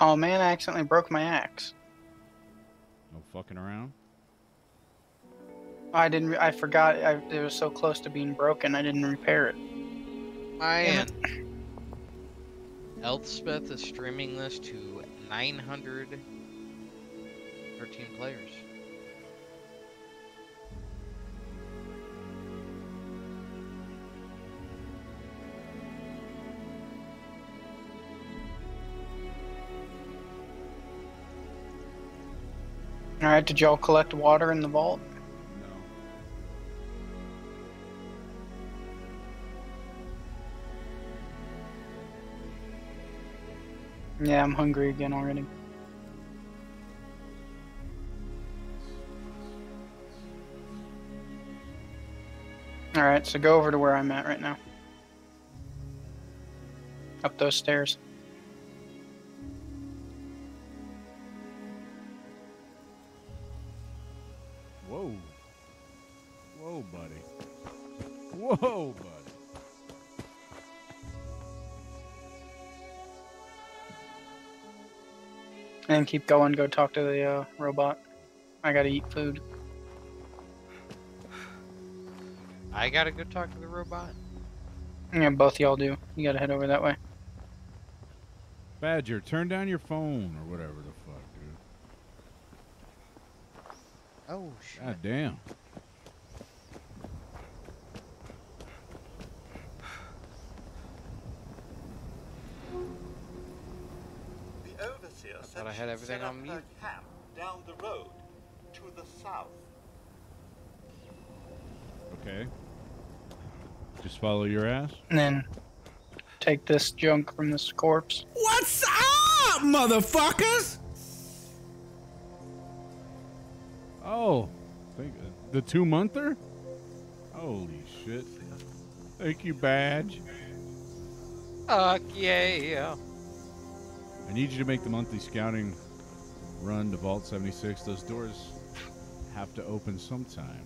Oh man, I accidentally broke my axe. No fucking around. I didn't. I forgot. I, it was so close to being broken. I didn't repair it. And Elspeth is streaming this to 913 players. All right. Did y'all collect water in the vault? No. Yeah, I'm hungry again already. All right. So go over to where I'm at right now. Up those stairs. And keep going. Go talk to the uh, robot. I gotta eat food. I gotta go talk to the robot. Yeah, both y'all do. You gotta head over that way. Badger, turn down your phone or whatever the fuck, dude. Oh shit. God damn. The overseer said I had everything set up on her mute. camp down the road to the south. Okay. Just follow your ass. And then take this junk from this corpse. What's up, motherfuckers? Oh, thank, the two monther? Holy shit. Thank you, Badge. Fuck yeah. I need you to make the monthly scouting run to Vault 76. Those doors have to open sometime.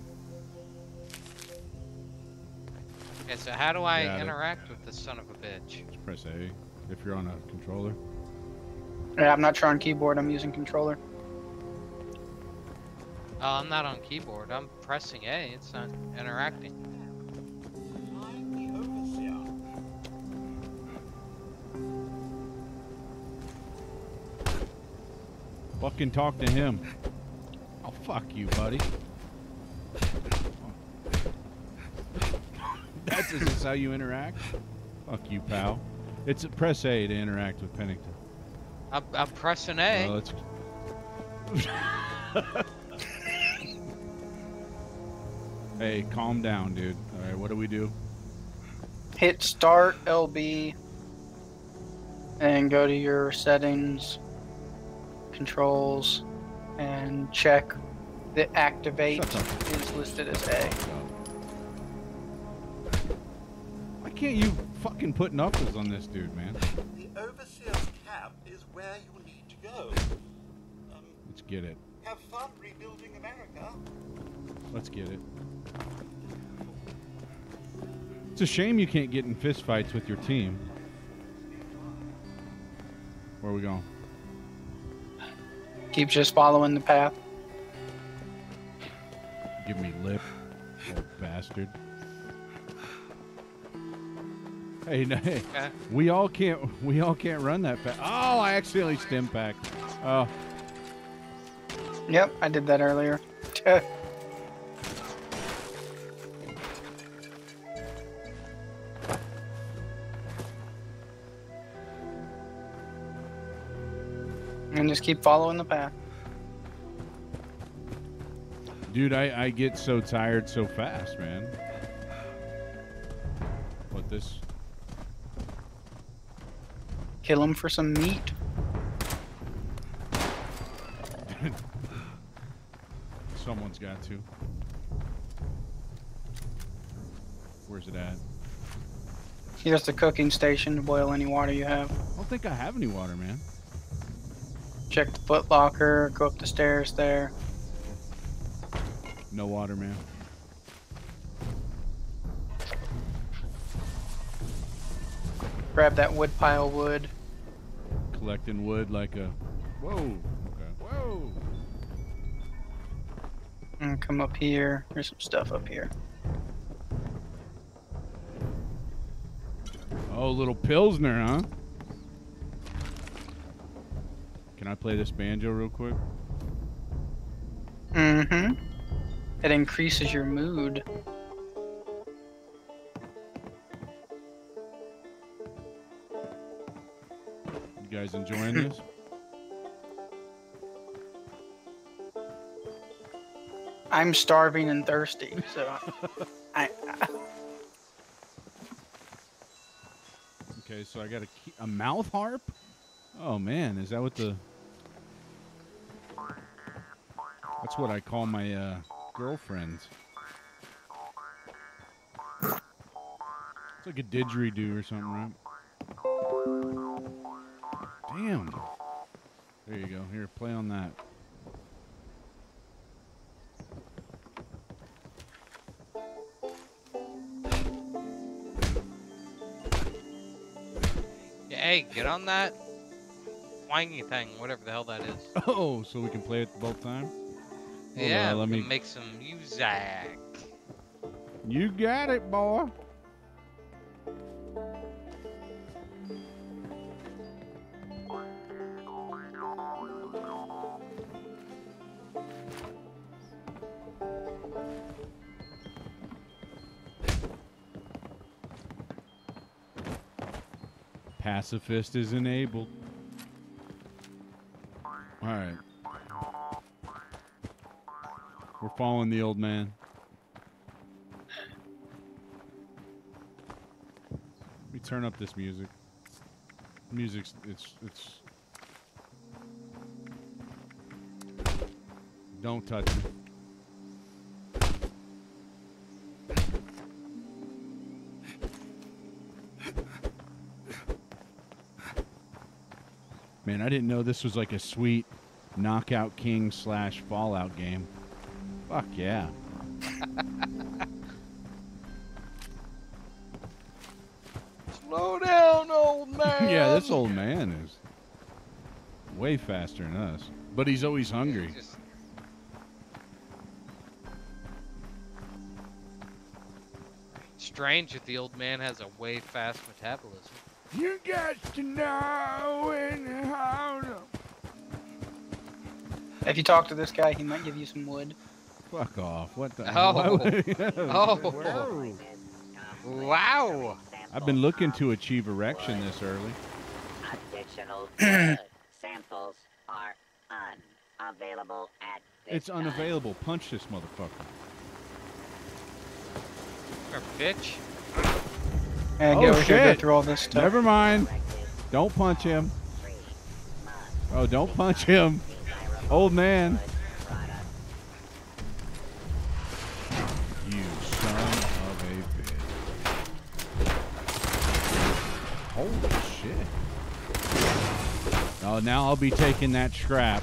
Okay, so how do I Got it. interact with this son of a bitch? Just press A if you're on a controller. Yeah, I'm not sure on keyboard. I'm using controller. Oh, I'm not on keyboard. I'm pressing A. It's not interacting. Fucking talk to him. Oh, fuck you, buddy. That's is this how you interact? Fuck you, pal. It's a press A to interact with Pennington. I'm, I'm pressing A. Well, it's hey, calm down, dude. All right, what do we do? Hit start LB and go to your settings, controls, and check the activate is listed as A. Why can't you fucking put knuckles on this dude, man? The overseer's camp is where you need to go. Um, Let's get it. have fun rebuilding America. Let's get it. It's a shame you can't get in fistfights with your team. Where are we going? Keep just following the path. Give me lip, old bastard. Hey, no, hey, Okay. we all can't. We all can't run that fast. Oh, I accidentally Stimpak. Oh, uh. Yep, I did that earlier. and just keep following the path. dude, I, I get so tired so fast, man. What this? Kill him for some meat. Someone's got to. Where's it at? Here's the cooking station to boil any water you have. I don't think I have any water, man. Check the foot locker, go up the stairs there. No water, man. Grab that wood pile wood. collecting wood like a. Whoa. Okay. Whoa. And come up here. There's some stuff up here. Oh, little pilsner, huh? Can I play this banjo real quick? Mm-hmm. It increases your mood. You guys enjoying this? I'm starving and thirsty, so I, I Okay, so I got a key, a mouth harp. Oh man, is that what the? That's what I call my uh, girlfriends. It's like a didgeridoo or something, right? Damn. There you go. Here, play on that. Yeah, hey, get on that wangy thing, whatever the hell that is. Oh, so we can play it both time. Hold yeah, on, let me- make some music. You got it, boy. Pacifist is enabled. Following the old man. Let me turn up this music. Music's it's it's. Don't touch me. Man, I didn't know this was like a sweet knockout king slash fallout game. Fuck yeah. Slow down, old man. yeah, this old man is way faster than us. But he's always hungry. Just- Strange that the old man has a way fast metabolism. You got to know when how to. if you talk to this guy, he might give you some wood. Fuck off. What the Oh. Oh. Wow. I've been looking to achieve erection this early. Additional samples are unavailable at this It's time. unavailable. Punch this motherfucker. Or bitch. And Oh, get over shit. go through all this stuff. Never mind. Don't punch him. Oh, don't punch him. Old man. Now I'll be taking that scrap.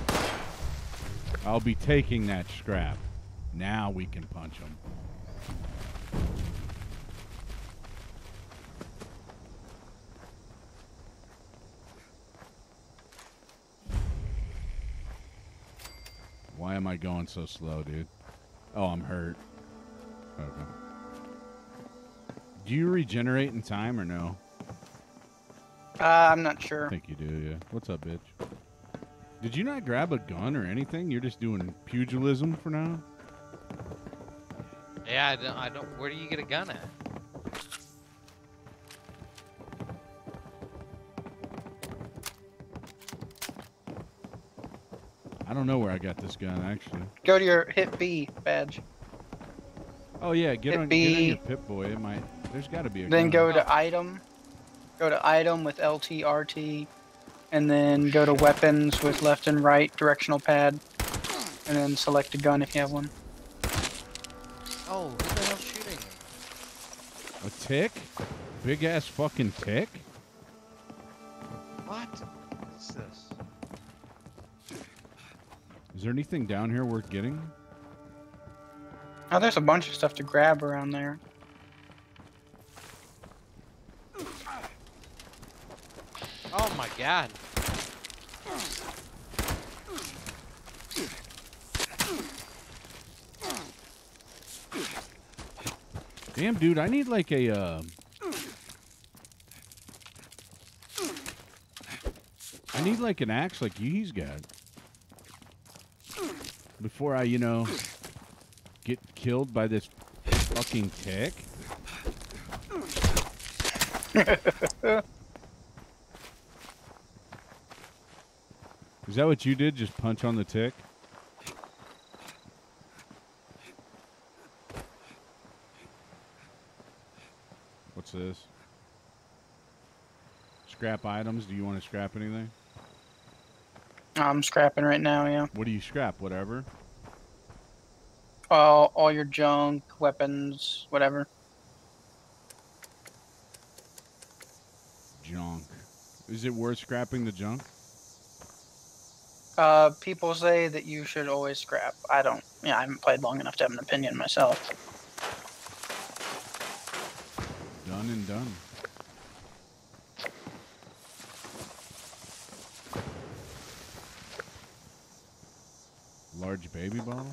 I'll be taking that scrap. Now we can punch him. Why am I going so slow, dude? Oh, I'm hurt. Okay. Do you regenerate in time or no? Uh, I'm not sure. I sure. think you do, yeah. What's up, bitch? Did you not grab a gun or anything? You're just doing pugilism for now? Yeah, I don't, I don't. Where do you get a gun at? I don't know where I got this gun, actually. Go to your hit B badge. Oh, yeah, get Hit on, get on your Pip Boy. It might. There's got to be a Then gun. go to item. Go to item with LT, RT. And then go to weapons with left and right directional pad. And then select a gun if you have one. Oh, who the hell's shooting? A tick? Big ass fucking tick? What? What's this? Is there anything down here worth getting? Oh, there's a bunch of stuff to grab around there. god. Damn, dude, I need like a, uh, I need like an axe like he's got. Before I, you know, get killed by this fucking kick. Is that what you did? Just punch on the tick? What's this? Scrap items. Do you want to scrap anything? I'm scrapping right now, yeah. What do you scrap? Whatever. All, all your junk, weapons, whatever. Junk. Is it worth scrapping the junk? Uh, people say that you should always scrap. I don't. Yeah, I haven't played long enough to have an opinion myself. Done and done. Large baby bottle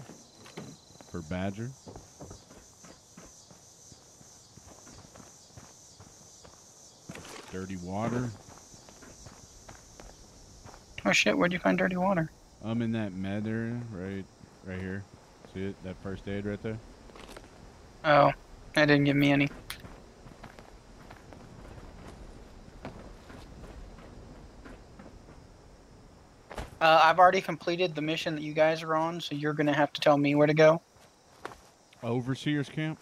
for Badger. Dirty water. Oh shit! Where'd you find dirty water? I'm in that med area, right, right here. See it? That first aid right there. Oh, that didn't give me any. Uh, I've already completed the mission that you guys are on, so you're gonna have to tell me where to go. Overseer's camp.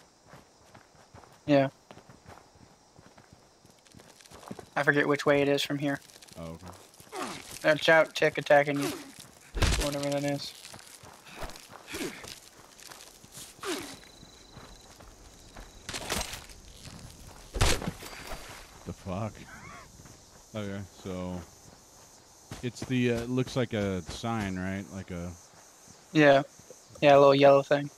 Yeah. I forget which way it is from here. Watch out, tick attacking you. Whatever that is. The fuck. Okay, so it's the uh, looks like a sign, right? Like a Yeah. Yeah, a little yellow thing.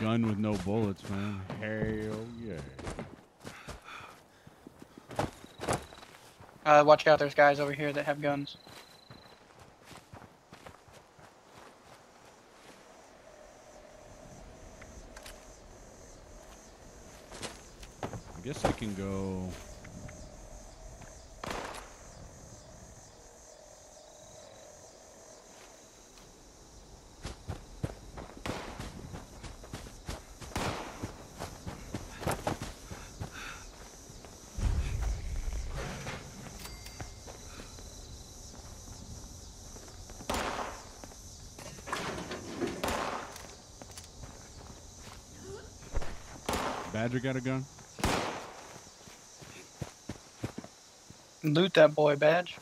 Gun with no bullets, man. Hell yeah. Uh, watch out, there's guys over here that have guns. I guess I can go. Badger got a gun? Loot that boy, badge.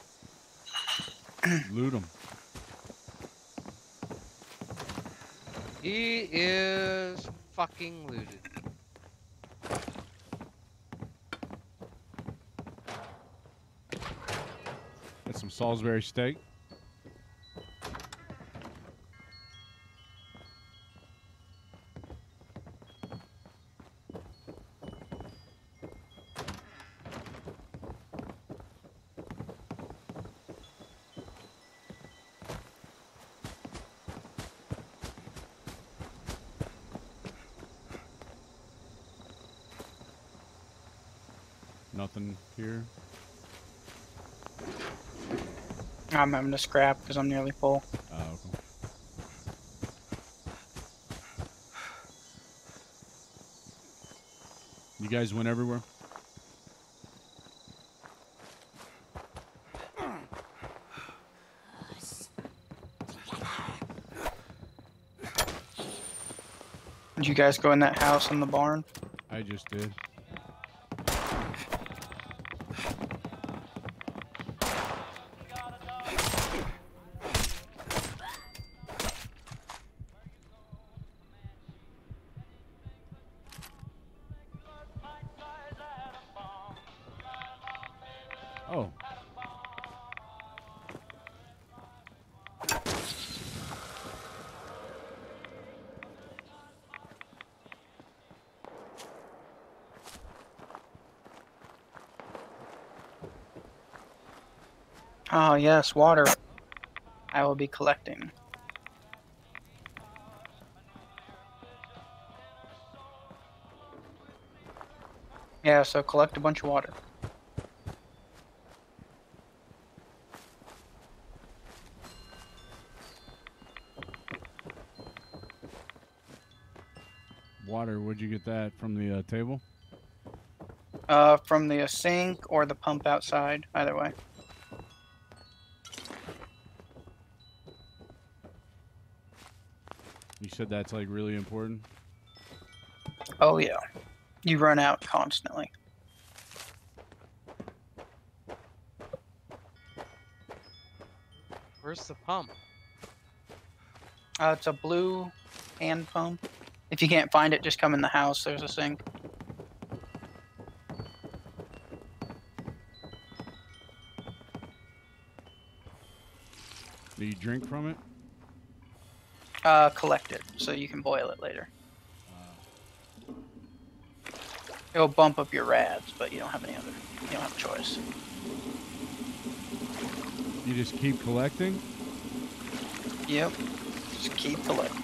Loot him. He is fucking looted. Got some Salisbury steak. Nothing here. I'm having to scrap because I'm nearly full. Oh, okay. You guys went everywhere? Did you guys go in that house in the barn? I just did. Yes, water. I will be collecting. Yeah, so collect a bunch of water. Water, where'd you get that? From the uh, table? Uh, from the sink or the pump outside, either way. You said that's like really important? Oh yeah, you run out constantly. Where's the pump? Uh, it's a blue hand pump. If you can't find it, just come in the house. There's a sink. Do you drink from it? Uh, collect it so you can boil it later. It'll bump up your rads, but you don't have any other. You don't have a choice. You just keep collecting? Yep. Just keep collecting.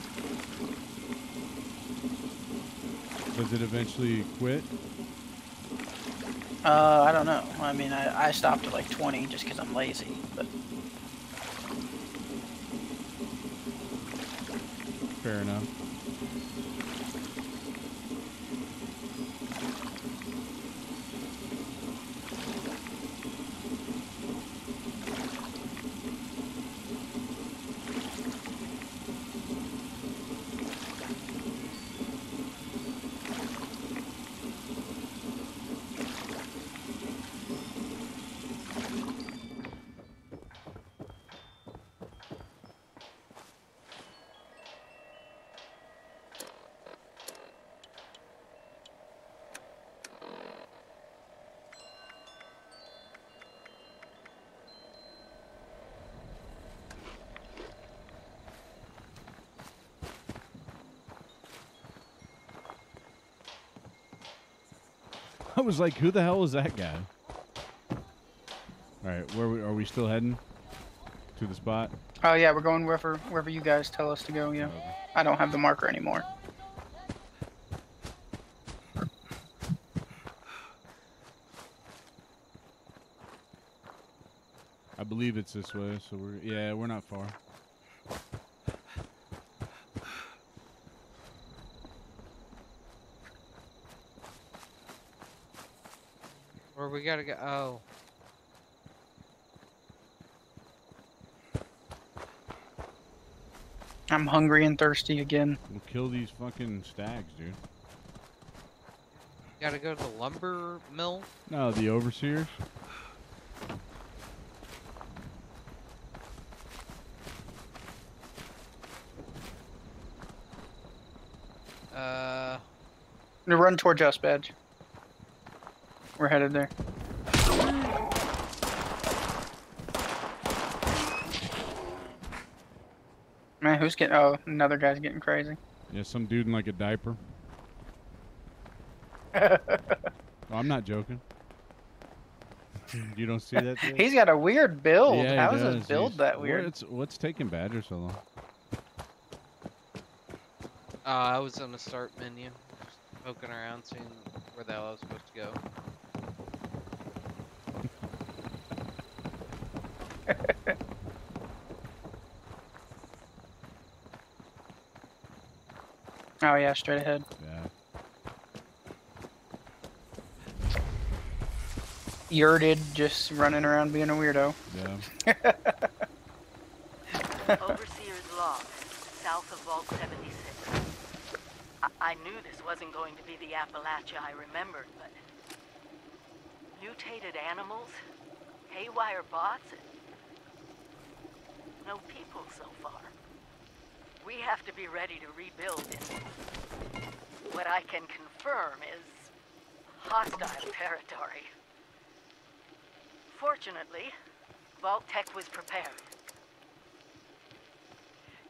Does it eventually quit? Uh, I don't know. I mean, I, I stopped at like 20 just because I'm lazy, but Fair enough. Was like, who the hell is that guy? All right, where we, are we still heading? To the spot? oh yeah, we're going wherever wherever you guys tell us to go. Yeah, I don't have the marker anymore. I believe it's this way, so we're yeah, we're not far. Where we gotta go? Oh, I'm hungry and thirsty again. We'll kill these fucking stags, dude. gotta go to the lumber mill. No, the overseers. Uh, Now run towards us, Badge. We're headed there. Man, who's getting? Oh, another guy's getting crazy. Yeah, some dude in like a diaper. Oh, I'm not joking. you don't see that? dude? He's got a weird build. Yeah, he How is does. his build He's- that weird? What's, what's taking Badger so long? uh, I was on the start menu, poking around, seeing where the hell I was supposed to go. Oh yeah, straight ahead. Yeah. Yurted, just running around being a weirdo. Yeah. Overseer's log, south of Vault 76. I, I knew this wasn't going to be the Appalachia I remembered, but... Mutated animals? Haywire bots? No people so far. We have to be ready to rebuild it. What I can confirm is... hostile territory. Fortunately, Vault-Tec was prepared.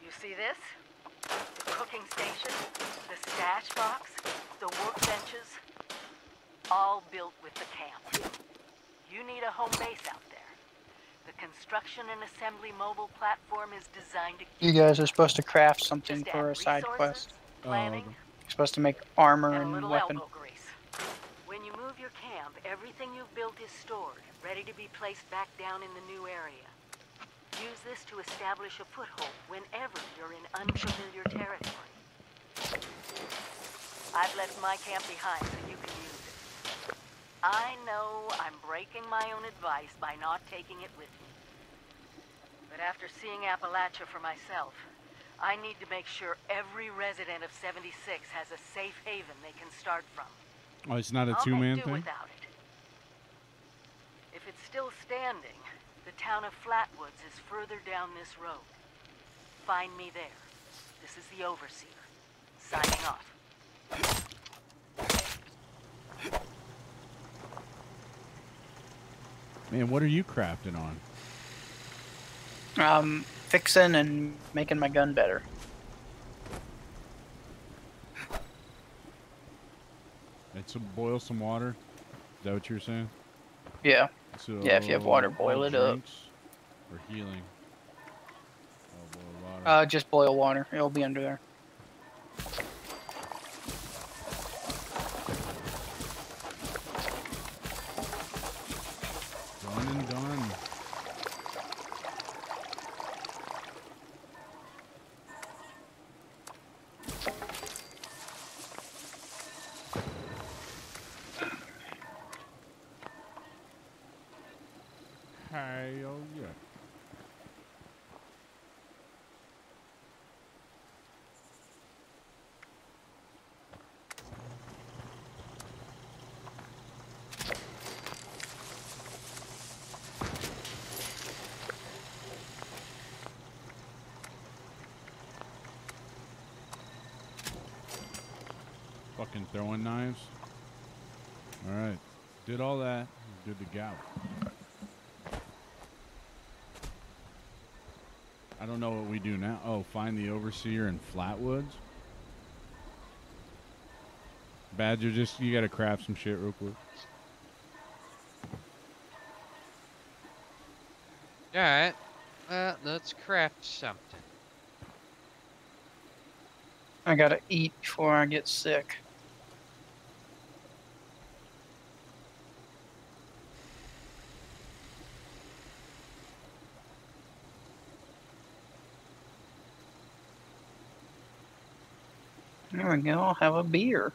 You see this? The cooking station, the stash box, the workbenches, all built with the camp. You need a home base out there. The construction and assembly mobile platform is designed to You guys are supposed to craft something for a side quest. planning, oh, You're supposed to make armor and a and weapon. When you move your camp, everything you've built is stored, ready to be placed back down in the new area. Use this to establish a foothold whenever you're in unfamiliar territory. I've left my camp behind so you can use it. I know I'm breaking my own advice by not taking it with me. But after seeing Appalachia for myself, I need to make sure every resident of 76 has a safe haven they can start from. Oh, it's not a two-man thing. without it. If it's still standing, the town of Flatwoods is further down this road. Find me there. This is the Overseer. Signing off. Man, what are you crafting on? Um, fixing and making my gun better. It's some boil some water. Is that what you were saying? Yeah. So, Yeah, if you have water, boil it up. For healing. Oh, boil water. Uh, just boil water. It'll be under there. Hell yeah. Fucking throwing knives. Alright. Did all that. Good to go. I don't know what we do now. Oh, find the overseer in Flatwoods. Badger, just you gotta craft some shit real quick. Alright. Uh, let's craft something. I gotta eat before I get sick. Go. I'll have a beer.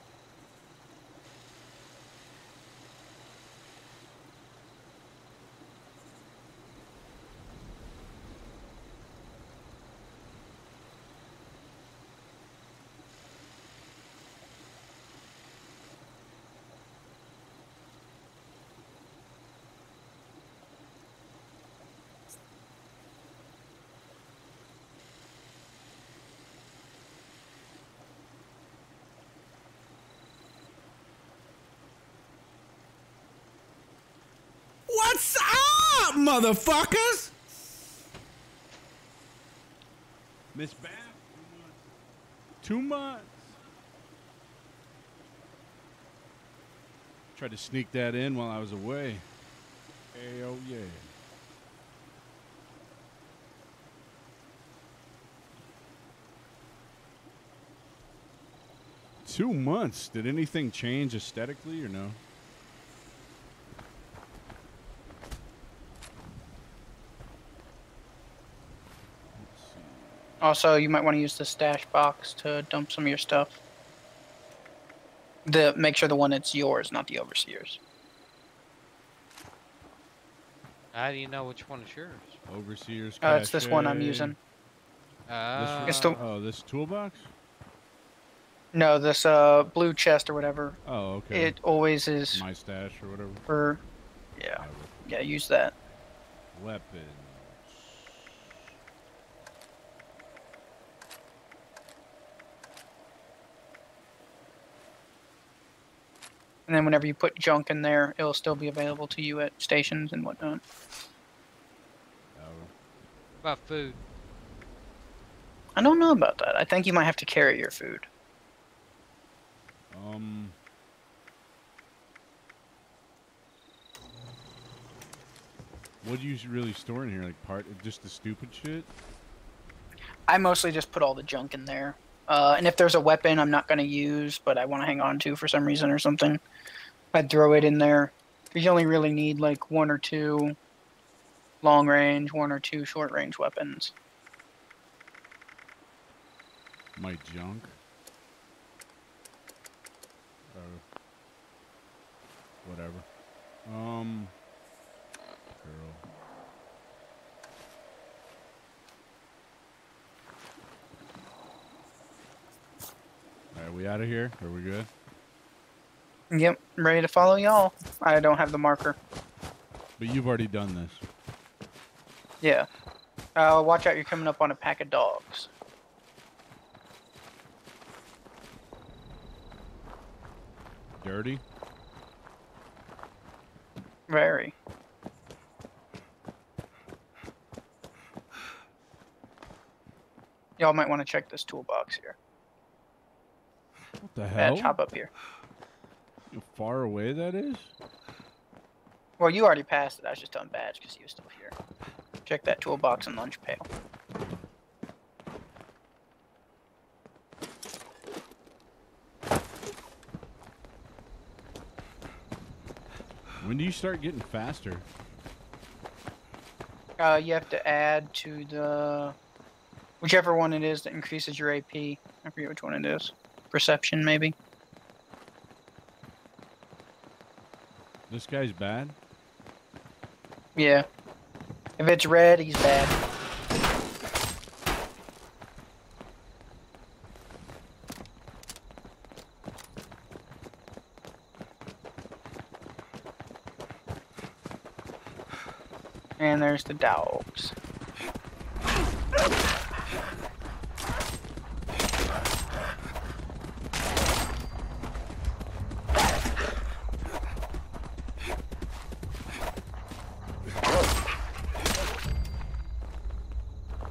What's up, motherfuckers? Miss Bath. Two months. Two months. Tried to sneak that in while I was away. Hey, oh yeah. Two months. Did anything change aesthetically or no? Also, you might want to use the stash box to dump some of your stuff. The make sure the one that's yours, not the overseer's. How do you know which one is yours? Overseer's. Uh, it's this one I'm using. This Uh, It's the- oh, this toolbox? No, this uh blue chest or whatever. Oh, okay. It always is My stash or whatever. for. Yeah, Whatever. yeah. Use that. Weapons. And then whenever you put junk in there, it'll still be available to you at stations and whatnot. Oh, about food. I don't know about that. I think you might have to carry your food. um. What do you really store in here? Like part, just the stupid shit. I mostly just put all the junk in there. Uh, and if there's a weapon I'm not going to use, but I want to hang on to for some reason or something, I'd throw it in there. 'Cause you only really need like one or two long range, one or two short range weapons. My junk. Uh, whatever. Um. Girl. Alright, we out of here? Are we good? Yep, ready to follow y'all. I don't have the marker. But you've already done this. Yeah. Uh, watch out, you're coming up on a pack of dogs. Dirty? Very. Y'all might want to check this toolbox here. What the hell? Badge, hop up here. How far away that is? Well, you already passed it. I was just on badge because he was still here. Check that toolbox and lunch pail. When do you start getting faster? Uh, you have to add to the whichever one it is that increases your AP. I forget which one it is. Perception, maybe. This guy's bad? Yeah. If it's red, he's bad. And there's the dogs.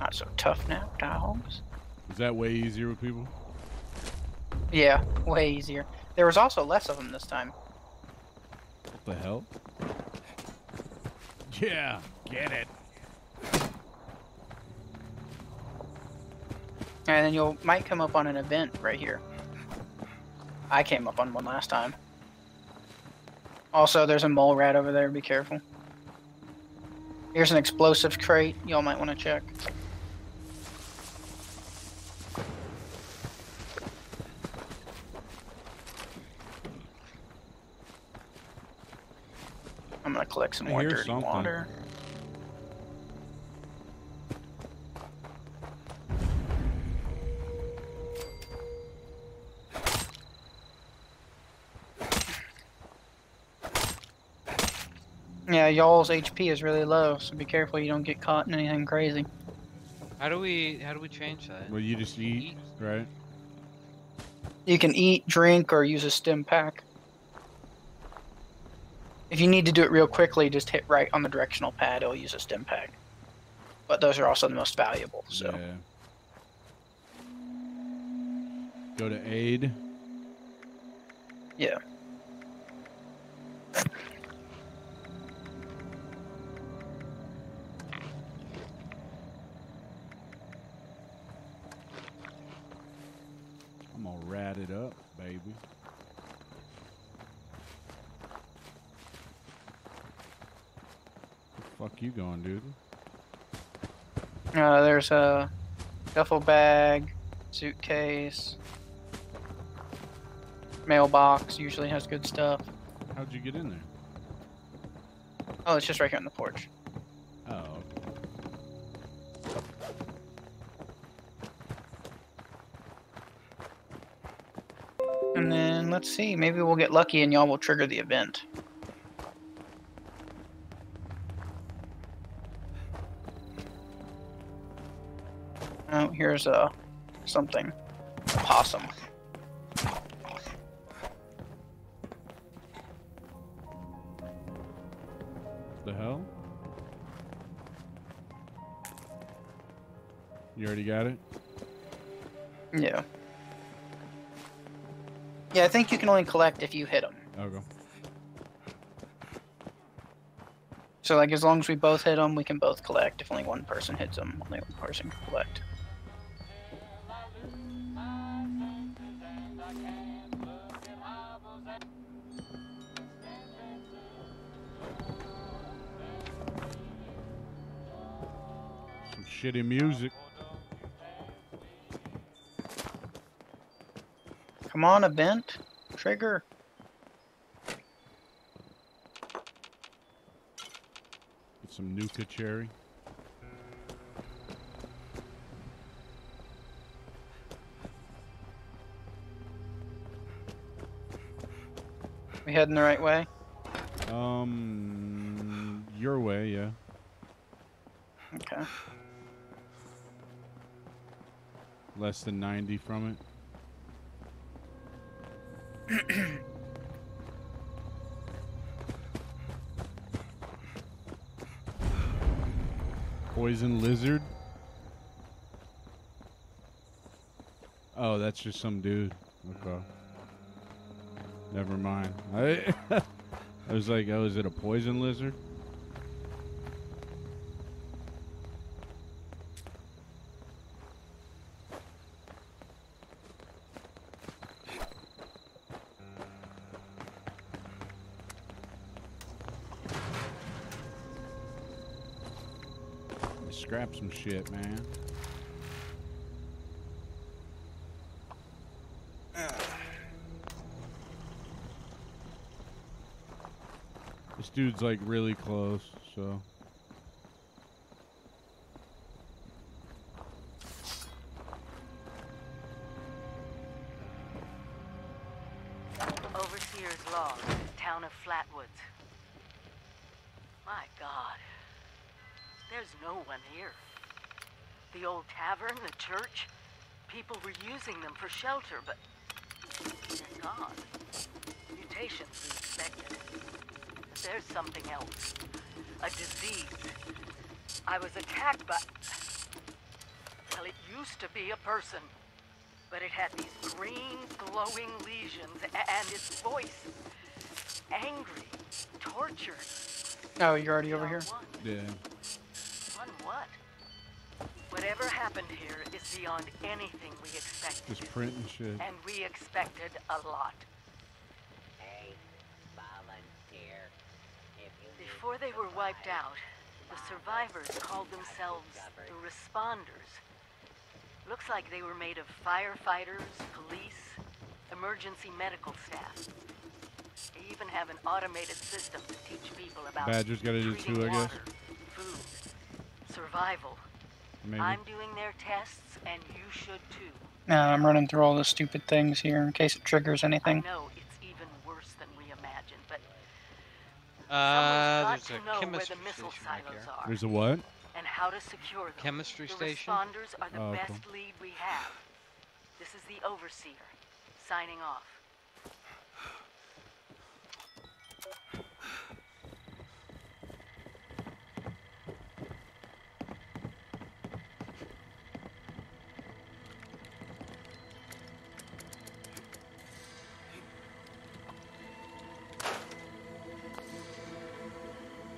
Not so tough now, dogs. Is that way easier with people? Yeah, way easier. There was also less of them this time. What the hell? Yeah, get it. And then you'll might come up on an event right here. I came up on one last time. Also, there's a mole rat over there. Be careful. Here's an explosive crate. Y'all might want to check. I'm gonna collect some I more dirty something. water. Yeah, y'all's HP is really low, so be careful you don't get caught in anything crazy. How do we how do we change that? Well, you just eat, Eat. right? You can eat, drink, or use a Stimpak. If you need to do it real quickly, just hit right on the directional pad, it'll use a Stimpak. But those are also the most valuable, so. Yeah. Go to aid. Yeah. I'm gonna rat it up, baby. Fuck you going, dude? Uh, there's a duffel bag, suitcase, mailbox, usually has good stuff. How'd you get in there? Oh, it's just right here on the porch. Oh. And then, let's see, maybe we'll get lucky and y'all will trigger the event. Here's a something. A possum. the hell? You already got it? Yeah. Yeah, I think you can only collect if you hit them. Okay. So like as long as we both hit them, we can both collect. If only one person hits them, only one person can collect. Shitty music. Come on, event. Trigger. Get some Nuka cherry. We heading the right way? Um, your way, yeah. Okay. Less than 90 from it. Poison lizard. Oh, that's just some dude. Okay. Never mind. I, I was like, oh, is it a poison lizard? Some shit, man. This dude's like really close, so. Overseer's log, town of Flatwoods. My god. There's no one here. The old tavern, the church, people were using them for shelter, but they're gone. Mutations we expected. There's something else. A disease. I was attacked by... Well, it used to be a person. But it had these green, glowing lesions, and its voice. Angry. Tortured. Oh, you're already over here? One. Yeah. On what? Whatever happened here is beyond anything we expected. Just printing shit. And we expected a lot. Hey, volunteer. If you Before they were wiped out, the survivors called themselves the Responders. Looks like they were made of firefighters, police, emergency medical staff. They even have an automated system to teach people about Badger's gotta do treating too, I guess. water, food, survival. Maybe. I'm doing their tests, and you should too. Nah, I'm running through all the stupid things here in case it triggers anything. I know it's even worse than we imagined, but Uh, someone's there's got to a know where chemistry the missile station right silos here. are There's a what? and how to secure them. Chemistry the station? responders are the Oh, best cool. lead we have. This is the overseer, signing off.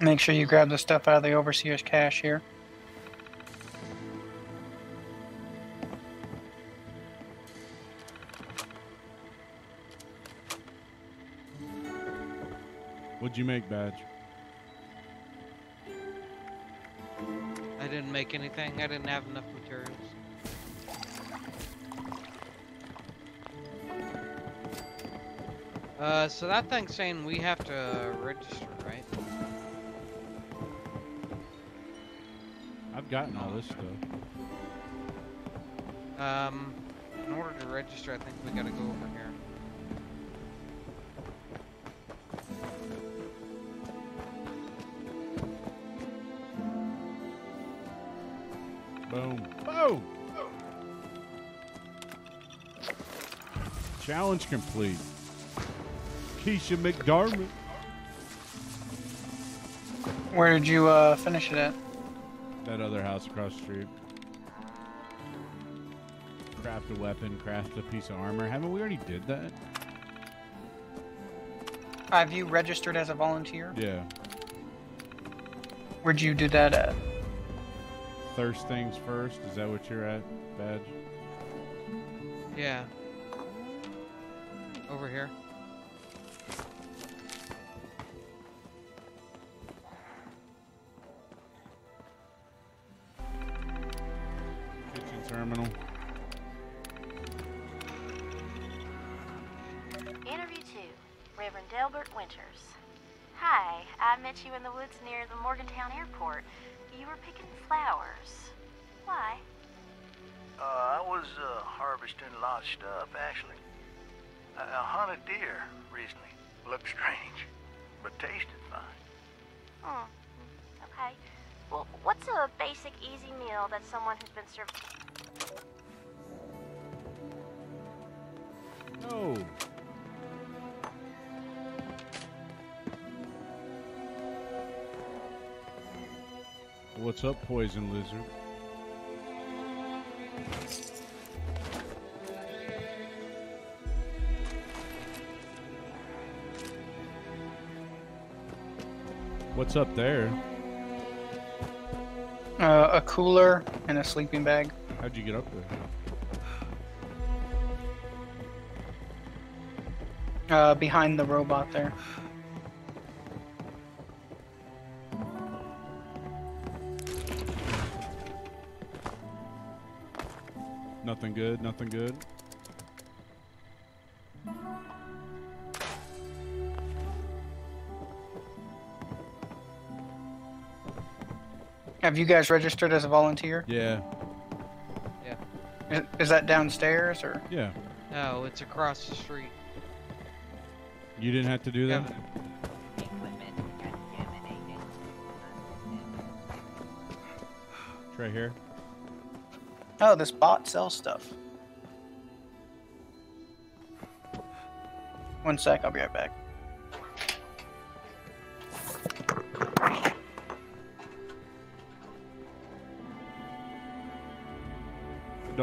Make sure you grab the stuff out of the overseer's cache here. What'd you make, Badge? I didn't make anything. I didn't have enough materials. Uh, so that thing's saying we have to register, gotten all this stuff. Um, in order to register, I think we gotta go over here. Boom. Boom! Challenge complete. Keisha McDermott. Where did you uh, finish it at? That other house across the street. Craft a weapon, craft a piece of armor. Haven't we already did that? Have you registered as a volunteer? Yeah. Where'd you do that at? Thirst things first. Is that what you're at, badge? Yeah. Over here. Someone who's been served? No. What's up, poison lizard? What's up there? Uh, a cooler and a sleeping bag. How'd you get up there? Uh, behind the robot there. Nothing good, nothing good. Have you guys registered as a volunteer? Yeah, Is, is that downstairs or? yeah. No, it's across the street. You didn't have to do that? Yeah. Equipment contaminated. It's right here. Oh, this bot sells stuff. One sec, I'll be right back.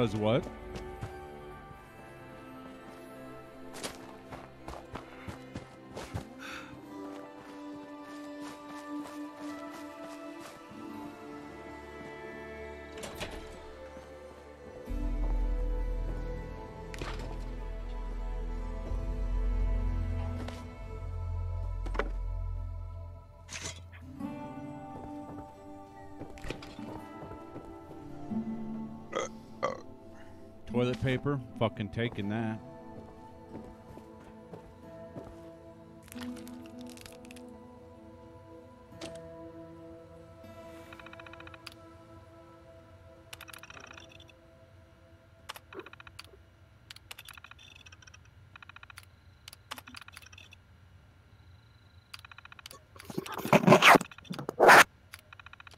Does what? Fucking taking that.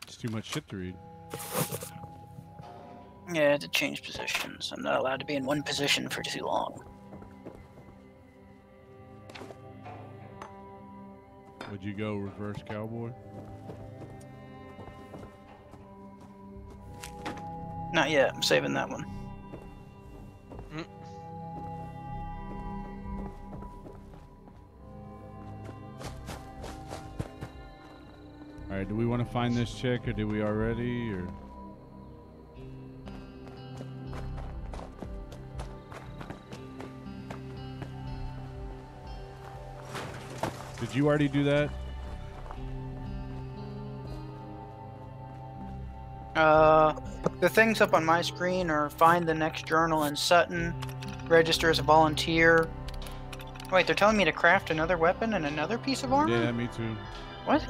It's too much shit to read. Change positions. I'm not allowed to be in one position for too long. Would you go reverse cowboy? Not yet. I'm saving that one. Hmm. Alright, do we want to find this chick or do we already or Did you already do that? Uh, the things up on my screen are find the next journal in Sutton, register as a volunteer. Wait, they're telling me to craft another weapon and another piece of armor? Yeah, me too. What?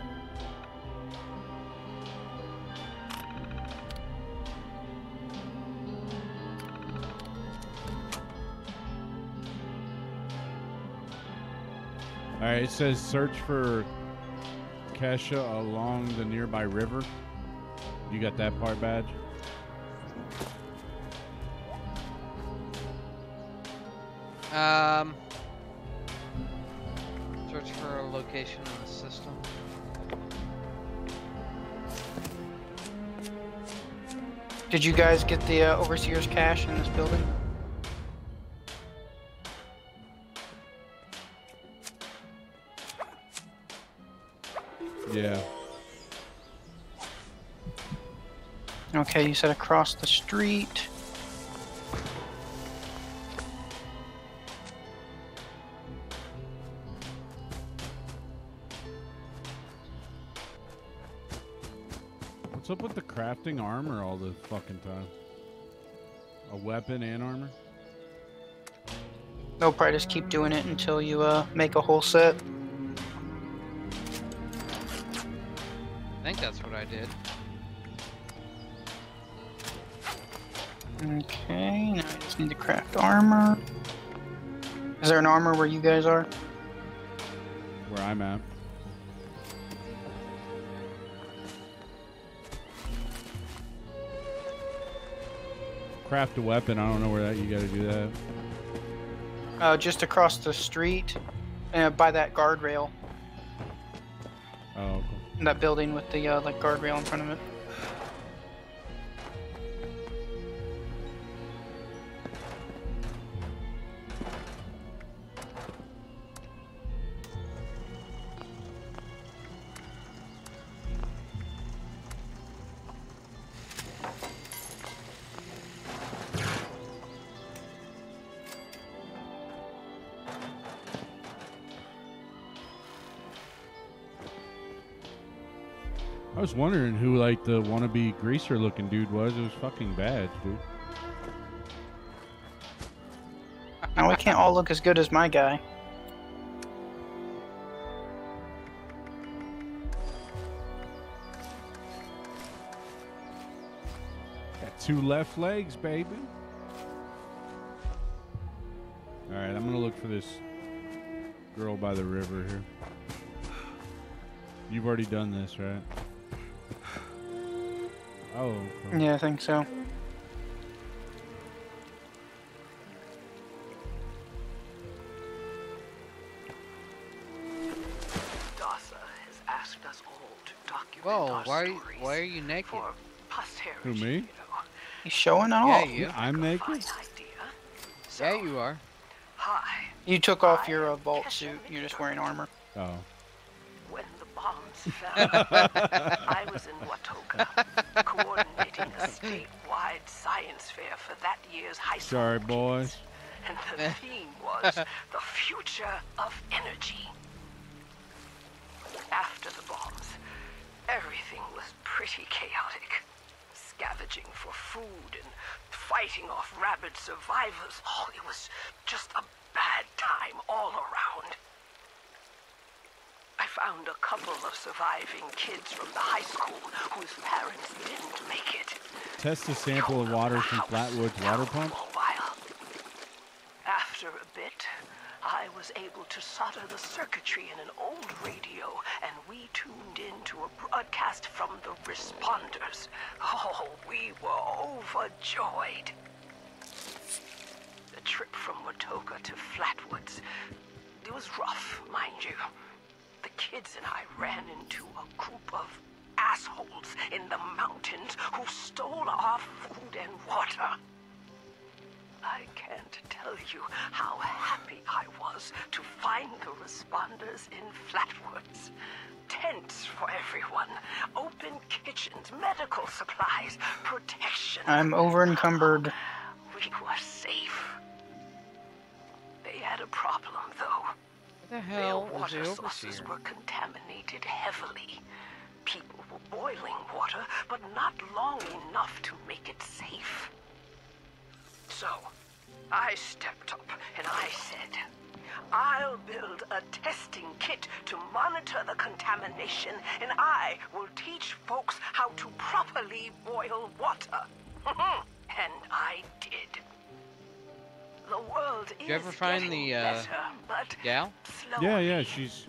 Alright, it says search for Kesha along the nearby river. You got that part badge? Um. Search for a location in the system. Did you guys get the uh, overseer's cache in this building? Yeah. Okay, you said across the street. What's up with the crafting armor all the fucking time? A weapon and armor? They'll probably just keep doing it until you uh, make a whole set. Think that's what I did. Okay, now I just need to craft armor. Is there an armor where you guys are? Where I'm at. Craft a weapon. I don't know where that you got to do that. Uh, just across the street, uh, by that guardrail, Oh, cool. That building with the uh, like guardrail in front of it. Was wondering who like the wannabe greaser looking dude was. It was fucking bad, dude. Now we can't all look as good as my guy. Got two left legs, baby. All right, I'm gonna look for this girl by the river here. You've already done this, right? Oh. okay. Yeah, I think so. Dasa has asked us all to document Whoa, our why are you, why are you naked? for posterity. Who me? He's showing off. Yeah, you. I'm naked. So, Yeah, you are. hi. You took off your uh, vault suit. You're just wearing armor. Oh. When the bombs fell, I was in Watoga, coordinating a statewide science fair for that year's high school. Sorry, boys. And the eh. theme was the future of energy. After the bombs, everything was pretty chaotic. Scavenging for food and fighting off rabid survivors. Oh, it was just a bad time all around. Found a couple of surviving kids from the high school whose parents didn't make it. Test a sample of water from Flatwoods water pump. For a while. After a bit, I was able to solder the circuitry in an old radio, and we tuned in to a broadcast from the responders. Oh, we were overjoyed. The trip from Watoga to Flatwoods, it was rough, mind you. Kids and I ran into a group of assholes in the mountains who stole our food and water. I can't tell you how happy I was to find the responders in Flatwoods. Tents for everyone, open kitchens, medical supplies, protection. I'm over encumbered. We were safe. They had a problem, the Their hell is water sources were contaminated heavily. People were boiling water, but not long enough to make it safe. So, I stepped up and I said, I'll build a testing kit to monitor the contamination, and I will teach folks how to properly boil water. and I did. The world is you ever find the, uh, better, but Gal? Yeah, slowly. yeah, she's.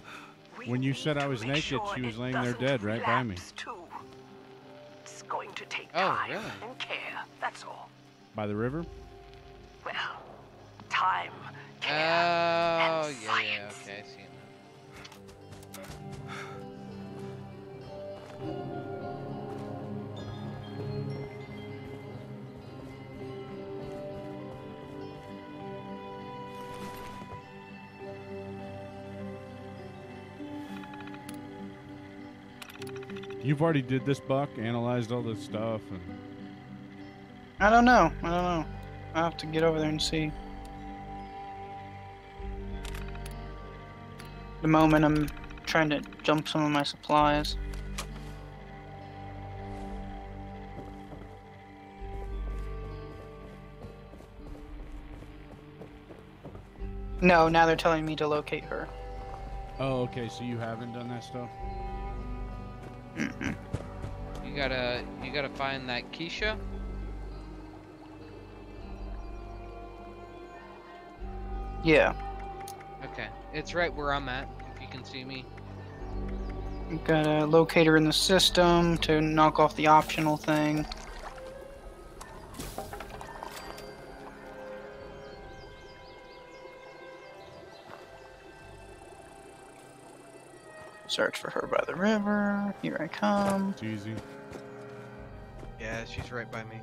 When you said I was naked, sure she was laying there dead right by me. relapse, Too. It's going to take Oh, time really? and care. That's all. By the river? Well, time, Oh, care, yeah, and yeah, science. okay, I see it You've already did this, Buck. Analyzed all this stuff, and I don't know. I don't know. I'll have to get over there and see. The moment I'm trying to jump some of my supplies. No, now they're telling me to locate her. Oh, okay. So you haven't done that stuff. You gotta you gotta find that Keisha. Yeah, Okay, it's right where I'm at. If you can see me. got a locator in the system to knock off the optional thing. Search for her by the river. Here I come. It's easy. Yeah, she's right by me.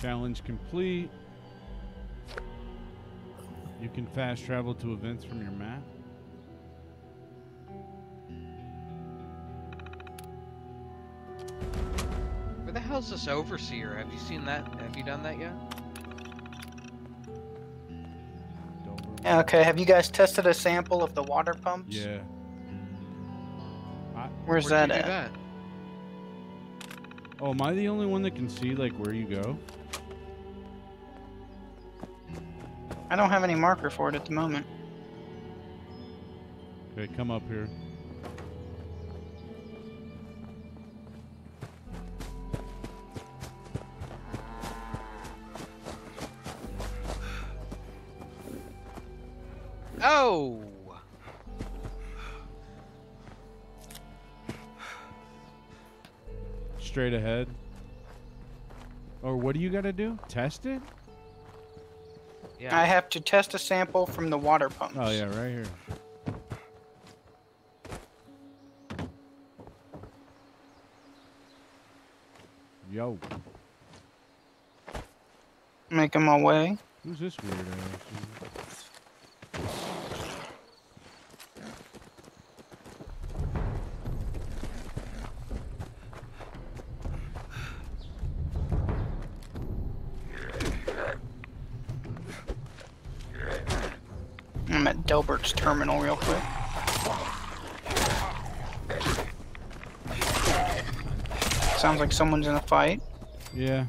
Challenge complete. You can fast travel to events from your map. Hell's this overseer? Have you seen that? Have you done that yet? Okay, have you guys tested a sample of the water pumps? Yeah. I, Where's Where'd that at? that? oh, am I the only one that can see like where you go? I don't have any marker for it at the moment. Okay, come up here. Oh! Straight ahead. Or what do you gotta do? Test it? Yeah. I have to test a sample from the water pumps. Oh yeah, right here. Yo, Making my way. who's this weirdo? At terminal real quick. Sounds like someone's in a fight. Yeah.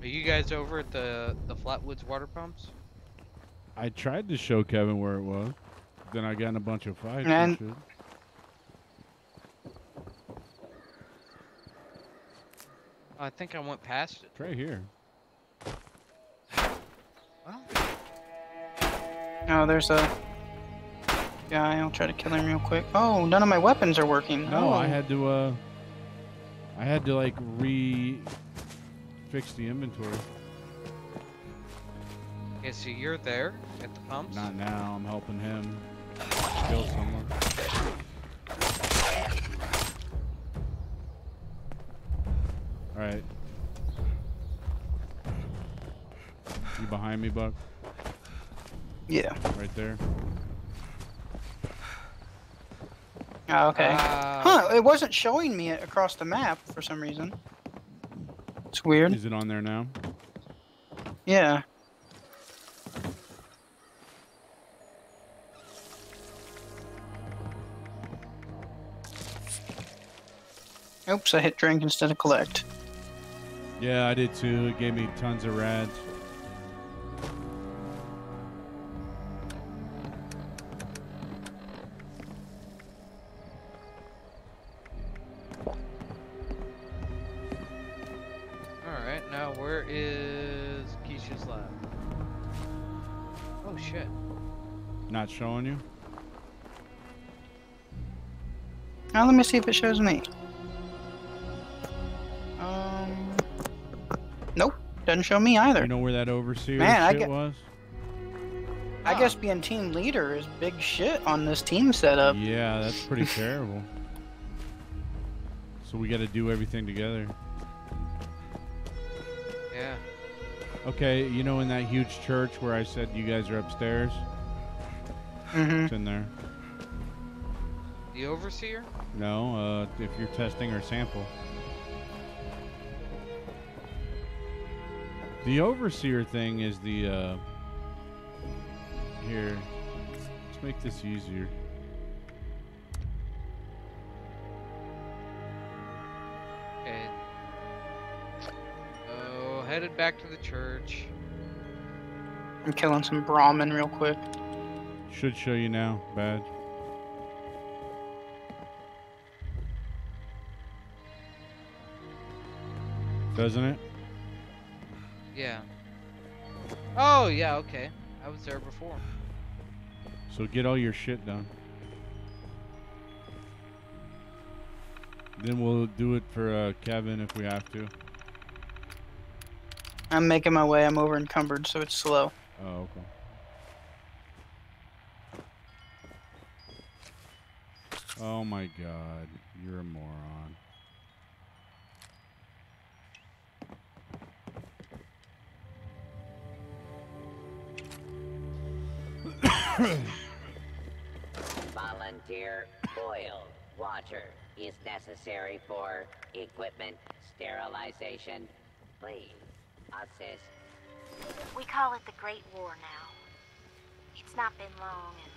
Are you guys over at the the Flatwoods water pumps? I tried to show Kevin where it was. Then I got in a bunch of fights. And- And shit. I think I went past it. It's right here. Oh, there's a guy. I'll try to kill him real quick. Oh, none of my weapons are working. No, oh. I had to uh I had to like re fix the inventory. okay, so you're there at the pumps. Not now, I'm helping him kill someone. Alright. You behind me, Buck? Yeah. Right there. Oh, okay. Uh, huh? It wasn't showing me it across the map for some reason. It's weird. Is it on there now? Yeah. Oops, I hit drink instead of collect. Yeah, I did too. It gave me tons of rads. Showing you? Now let me see if it shows me. Um. Nope, doesn't show me either. You know where that overseer Man, shit get- was? I guess being team leader is big shit on this team setup. Yeah, that's pretty terrible. So we got to do everything together. Yeah. Okay, you know in that huge church where I said you guys are upstairs? Mm-hmm. It's in there. The overseer? No, uh, if you're testing her sample. The overseer thing is the, uh, here, let's make this easier. Okay. Oh, headed back to the church. I'm killing some Brahmin real quick. Should show you now, badge. Doesn't it? Yeah. Oh, yeah, okay. I was there before. So get all your shit done. Then we'll do it for uh, Kevin if we have to. I'm making my way. I'm over encumbered, so it's slow. Oh, okay. Oh my god, you're a moron. Volunteer boiled water is necessary for equipment sterilization. Please assist. We call it the Great War now. It's not been long and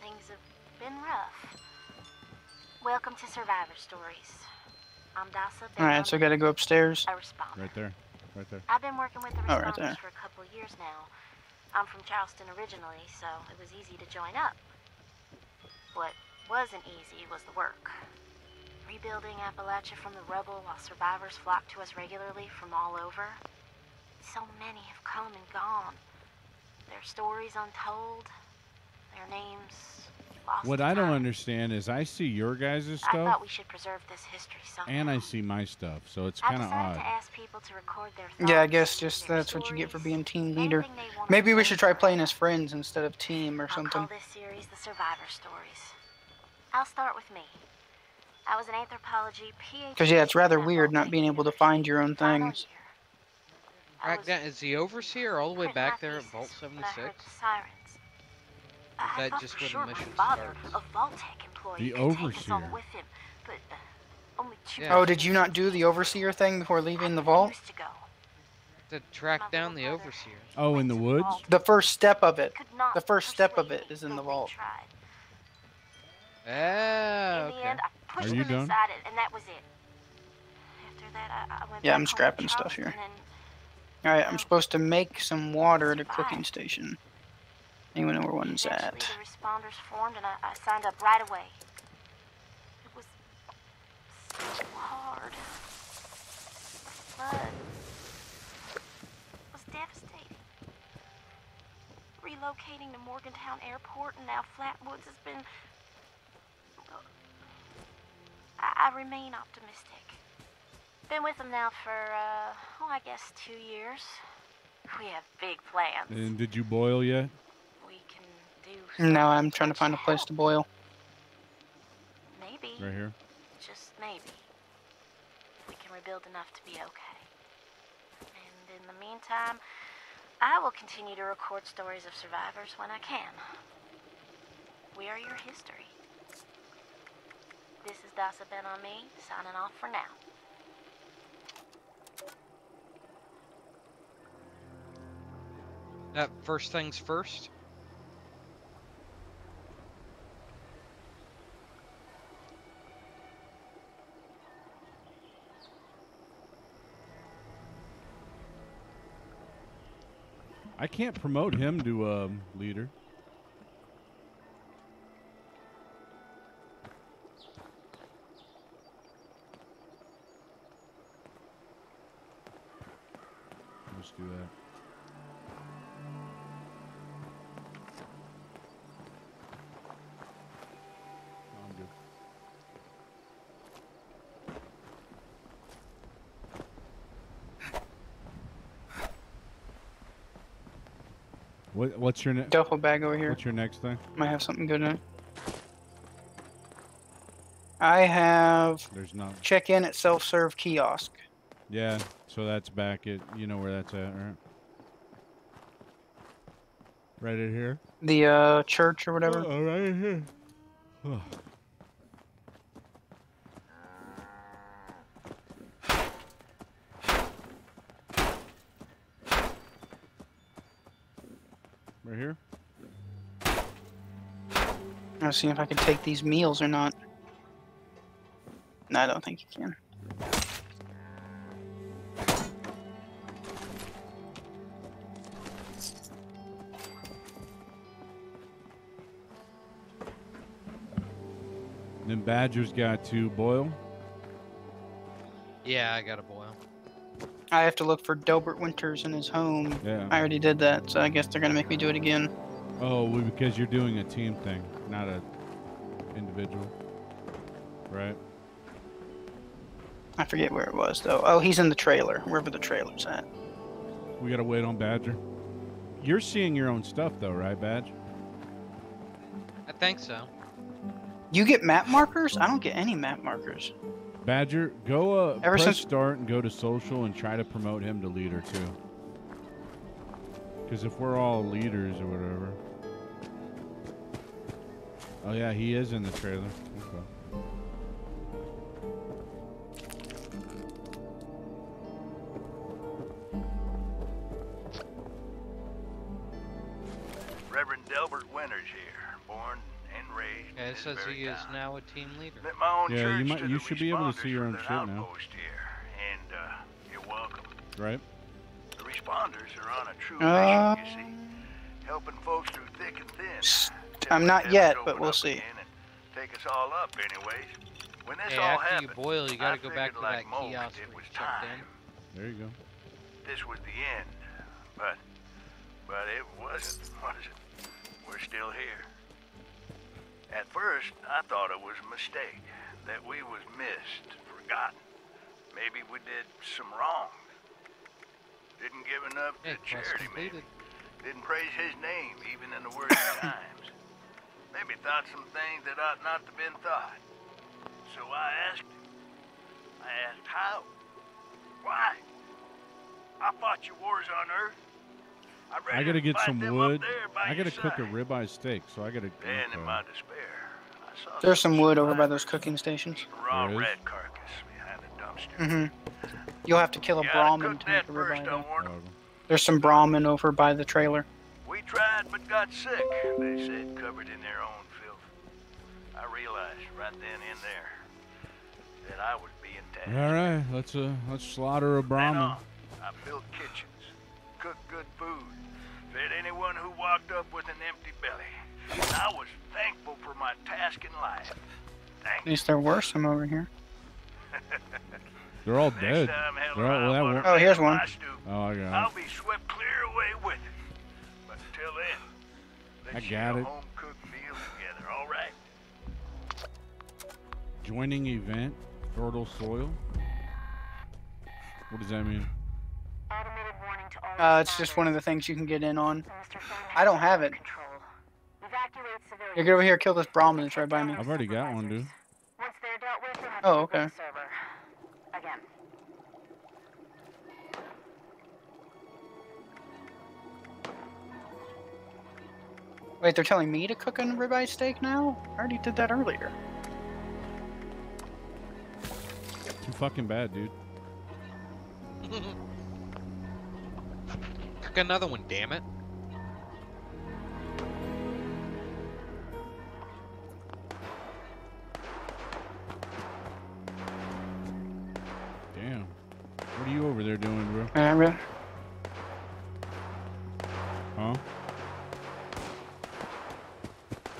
things have been rough. Welcome to Survivor Stories. I'm Dasa Alright, so I gotta go upstairs. a responder. Right there. Right there. I've been working with the Oh, responders right there. for a couple of years now. I'm from Charleston originally, so it was easy to join up. What wasn't easy was the work. Rebuilding Appalachia from the rubble while survivors flock to us regularly from all over. So many have come and gone. Their stories untold, their names lost. What to I don't understand is I see your guys' I stuff thought we should preserve this history somehow. and I see my stuff, so it's kind of decided odd. to ask people to record their Yeah, I guess just their that's what you get for being team leader. anything they wanna Maybe we should try playing as friends instead of team or I'll call this series the Survivor Stories. I'll start with me. I was an anthropology PhD. Because yeah, it's rather weird not being able to find your own things. year. I Back down, is the overseer all the way back there at Vault when I heard 76? The. I that thought just for where the sure my father, starts? a Vault-Tec employee, The could take us overseer. with him, but uh, only two Yeah. Oh, did you not do the overseer thing before leaving the vault? to go. To track down the overseer. Oh, in the woods? The first step of it. The first step of persuade it me, is in the vault. tried. Ah, In the okay. end, I pushed you them done? inside it, and that was it. After that, I, I went Yeah, I'm scrapping stuff here. Alright, I'm supposed to make some water at a cooking station. Anyone know where And one's at? responders formed, and I, I signed up right away. It was so hard. The flood was devastating. Relocating to Morgantown Airport and now Flatwoods has been. I, I remain optimistic. Been with them now for, uh, oh, I guess two years. We have big plans. And did you boil yet? We can do. No, I'm trying to find a place to boil. Maybe, Right here. just maybe, we can rebuild enough to be okay. And in the meantime, I will continue to record stories of survivors when I can. We are your history. This is Dasa Ben on me, signing off for now. That first things first. I can't promote him to um, leader. What, what's your next? Duffel bag over here. What's your next thing? Might have something good in it. I have. There's not. Check in at self serve kiosk. Yeah, so that's back at you know where that's at, right? Right in here. The uh, church or whatever. Oh, right here. I'll see if I can take these meals or not. No, I don't think you can. Then Badger's got to boil. Yeah, I got a boil. I have to look for Delbert Winters in his home. Yeah. I already did that, so I guess they're gonna make me do it again. Oh, because you're doing a team thing, not a individual. Right. I forget where it was though. Oh, he's in the trailer, wherever the trailer's at. We gotta wait on Badger. You're seeing your own stuff though, right, Badge? I think so. You get map markers? I don't get any map markers. Badger, go uh, Ever press since- start and go to social and try to promote him to leader too. Because if we're all leaders or whatever. Oh yeah, he is in the trailer. Okay. Reverend Delbert Winters here, born and raised Yeah, it this says very he is now a team leader. My own Yeah, you might- you should be able to see your own shit now. here, and uh, you're welcome. Right. The responders are on a true Uh, mission, you see, helping folks through thick and thin. I'm not yet, but we'll see. again Take us all up, anyways. When this Hey, all after happened, you boil, you gotta I go back to like that most, kiosk it where was checked time. in. There you go. This was the end, but but it wasn't, was it? We're still here. At first, I thought it was a mistake, that we was missed, forgotten. Maybe we did some wrong. Didn't give enough Hey, to quest charity, completed. maybe. Didn't praise his name, even in the worst times. Maybe thought some things that ought not to been thought. So I asked him. I asked how. Why? I fought your wars on Earth. I, I gotta get some wood. Up there by I gotta your cook a side. ribeye steak, so I gotta. Then in my despair, I saw There's some wood over by those cooking stations. a raw There is? red carcass behind a dumpster. Mm-hmm. You'll have to kill a Brahmin to make a first, ribeye. I though. warned 'em. Whatever. There's some Brahmin over by the trailer. We tried but got sick, they said, covered in their own filth. I realized right then and there that I was being tasked. All right, let's uh, let's slaughter a Then Brahmin. on, I built kitchens, cooked good food, fed anyone who walked up with an empty belly. And I was thankful for my task in life. At least there were some over here. They're all Next dead. time They're all, well, that around one- water Oh, here's on one. my stoop, oh, I got I'll be swept clear away with it. But until then, let's I got it. home cooked meal together, all right? Joining event, fertile soil. What does that mean? Automated warning to all Uh, it's just one of the things you can get in on. I don't have it. Control. Evacuate civilians. Yeah, get over here, kill this Brahmin that's right by me. I've already got one, dude. Once they're dealt with, they'll have Oh, to reboot okay. Wait, they're telling me to cook a ribeye steak now? I already did that earlier. Too fucking bad, dude. Cook another one, damn it. Damn. What are you over there doing, bro? Uh, re- Huh?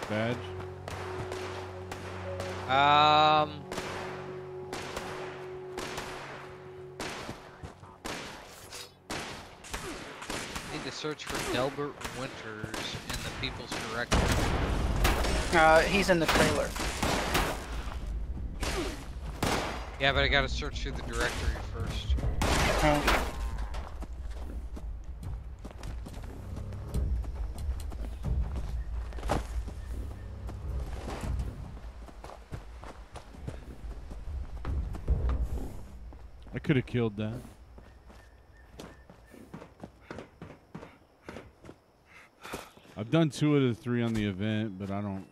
Badge? Um. Need to search for Delbert Winters in the People's Directory. uh, he's in the trailer. Yeah, but I gotta search through the directory first. Oh. Could have killed that. I've done two of the three on the event, but I don't.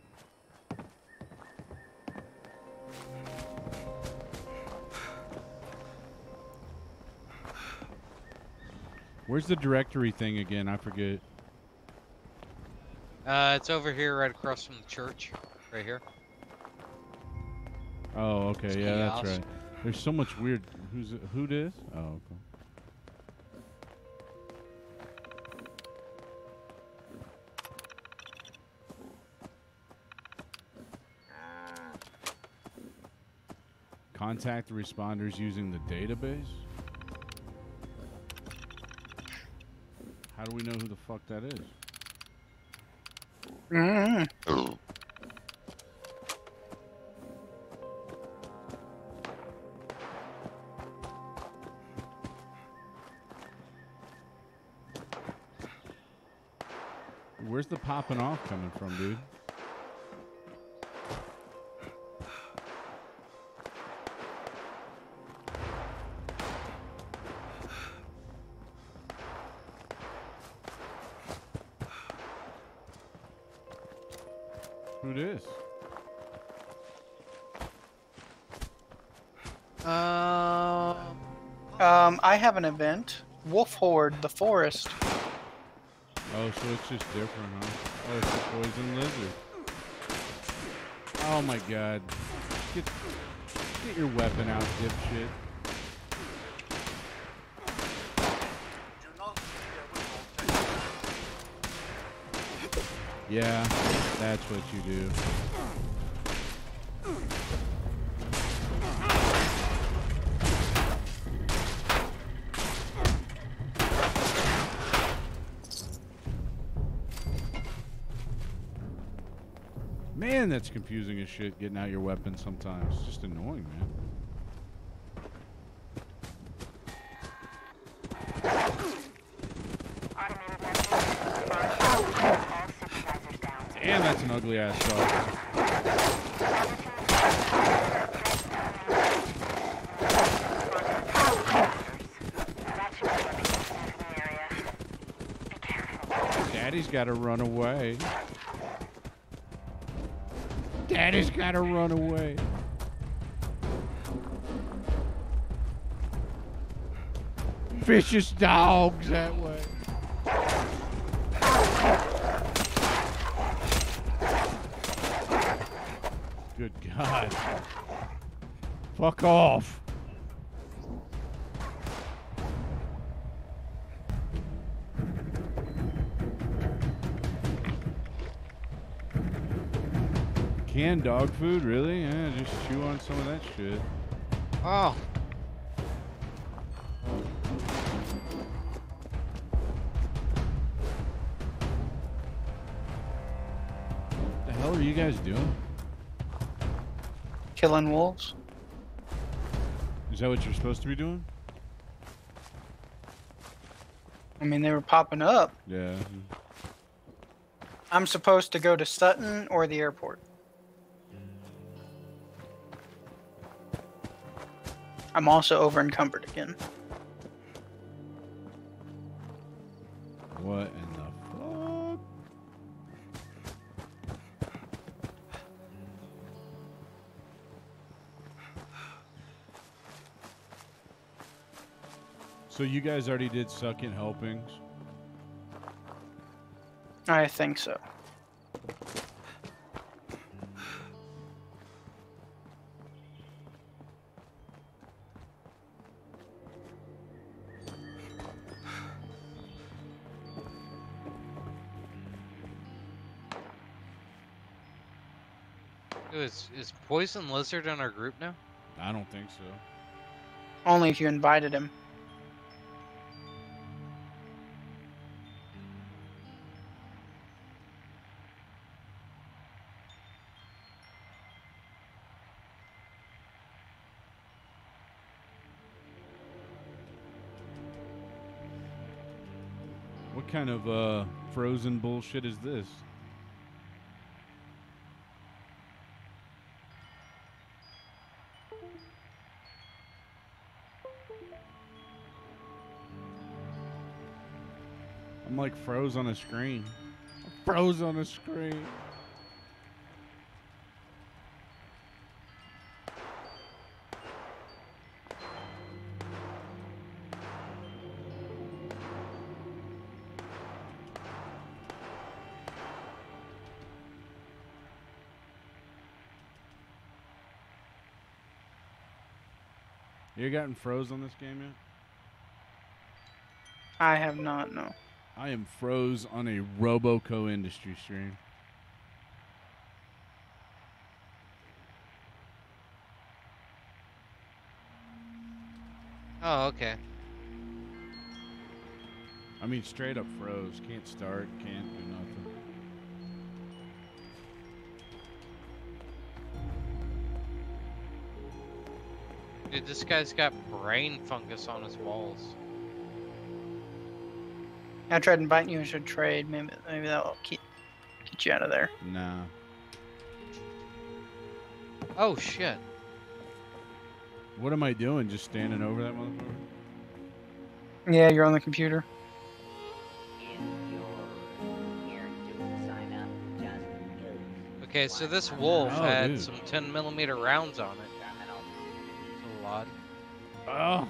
Where's the directory thing again? I forget. Uh, it's over here, right across from the church, right here. Oh, okay, It's yeah, that's right. There's so much weird. Who's it? Who this? Oh, okay. Contact the responders using the database. How do we know who the fuck that is? Mm-hmm. Popping off coming from, dude? Who this? Um, Um, I have an event. Wolf Horde, the forest. Oh, so it's just different, huh? Oh, it's a poison lizard. Oh my god. Get, get your weapon out, dipshit. Yeah, that's what you do. That's confusing as shit getting out your weapon sometimes. It's just annoying, man. Damn, that's an ugly ass dog. Daddy's gotta run away. Daddy's gotta run away. Vicious dogs that way. Good God. Fuck off. Canned dog food, really? Yeah, just chew on some of that shit. oh, The hell are you guys doing? Killing wolves. Is that what you're supposed to be doing? I mean, they were popping up. Yeah. I'm supposed to go to Sutton or the airport. I'm also over encumbered again. What in the fuck? So you guys already did second helpings? I think so. Poison Lizard in our group now? I don't think so. Only if you invited him. What kind of uh frozen bullshit is this? I'm like froze on a screen. The froze on the screen. You gotten froze on this game yet? I have not. No. I am froze on a RobCo industry stream. Oh, okay. I mean, straight up froze. Can't start. Can't do nothing. Dude, this guy's got brain fungus on his walls. I tried inviting you into a trade. Maybe maybe that'll keep get you out of there. No. Oh shit. What am I doing? Just standing over that motherfucker? Yeah, you're on the computer. Okay, so this wolf Oh, had dude. some 10 millimeter rounds on it. It's a lot. Oh.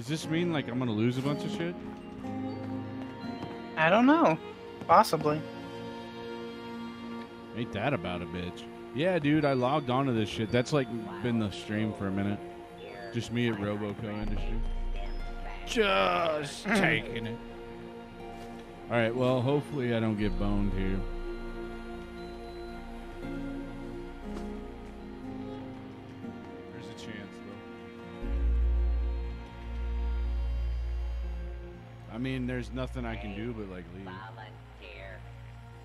Does this mean like I'm gonna lose a bunch of shit? I don't know. Possibly. Ain't that about a bitch? Yeah, dude, I logged onto this shit. That's like been the stream for a minute. Just me at RobCo Industry. Just taking it. All right, well, hopefully I don't get boned here. There's nothing I can do but like leave. Volunteer.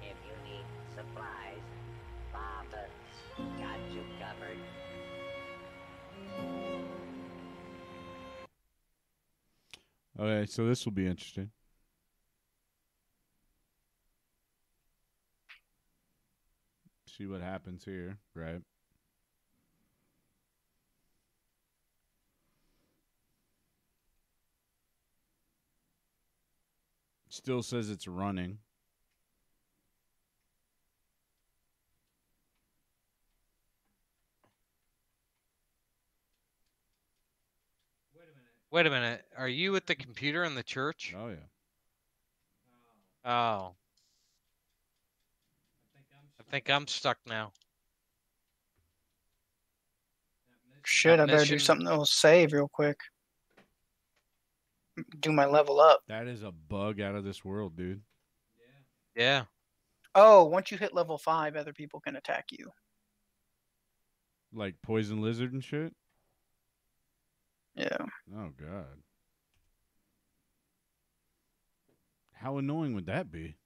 If you need supplies, Bob got you covered. Okay, so this will be interesting. See what happens here, right? Still says it's running. Wait a minute. Are you at the computer in the church? Oh yeah. Oh. I think I'm stuck now. Shit, I better do something that will save real quick. Do my level up. That is a bug out of this world, dude. Yeah. Oh, once you hit level five, other people can attack you. Like poison lizard and shit. Yeah. Oh god. How annoying would that be?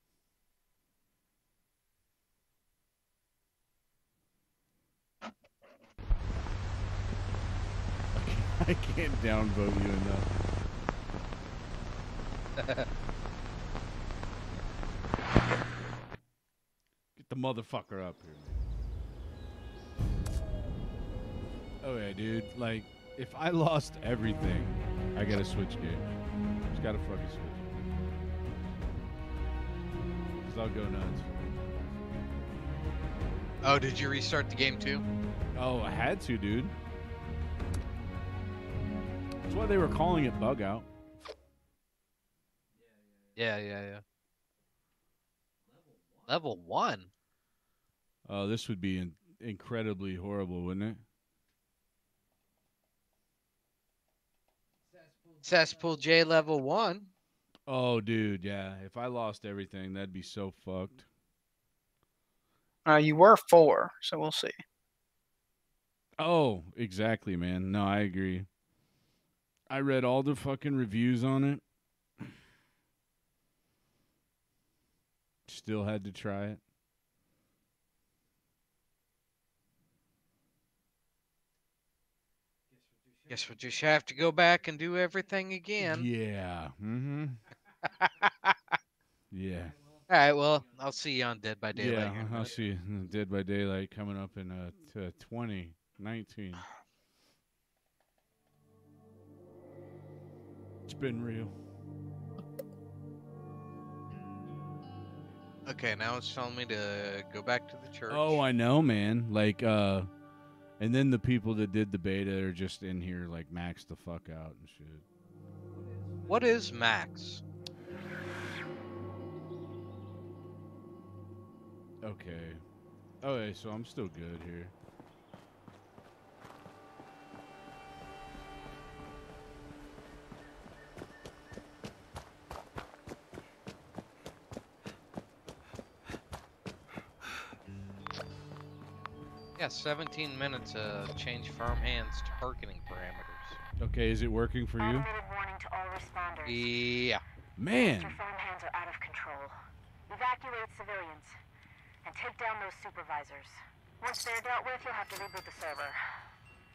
I can't downvote you enough. Get the motherfucker up here. Oh yeah, dude. Like, if I lost everything, I gotta switch games. Just gotta fucking switch. Cause I'll go nuts. Oh, did you restart the game too? Oh, I had to, dude. That's why they were calling it bug out. Yeah, yeah, yeah. Level one. Oh, this would be in- incredibly horrible, wouldn't it? Cesspool J level one. Oh, dude, yeah. If I lost everything, that'd be so fucked. Uh, you were four, so we'll see. Oh, exactly, man. No, I agree. I read all the fucking reviews on it. Still had to try it. Guess we'll just have to go back and do everything again. Yeah. Mm-hmm. yeah. All right. Well, I'll see you on Dead by Daylight. Yeah, here in a I'll see you. Dead by Daylight coming up in uh, t- 2019. It's been real. Okay, now it's telling me to go back to the church. Oh, I know, man. Like, uh, and then the people that did the beta are just in here, like, max the fuck out and shit. What is max? Okay. Okay, so I'm still good here. Yeah, 17 minutes to change farmhands to harkening parameters. Okay, is it working for you? Automated warning to all responders. Yeah. Man, Your phone hands are out of control. Evacuate civilians and take down those supervisors. Once they're dealt with, you'll have to reboot the server.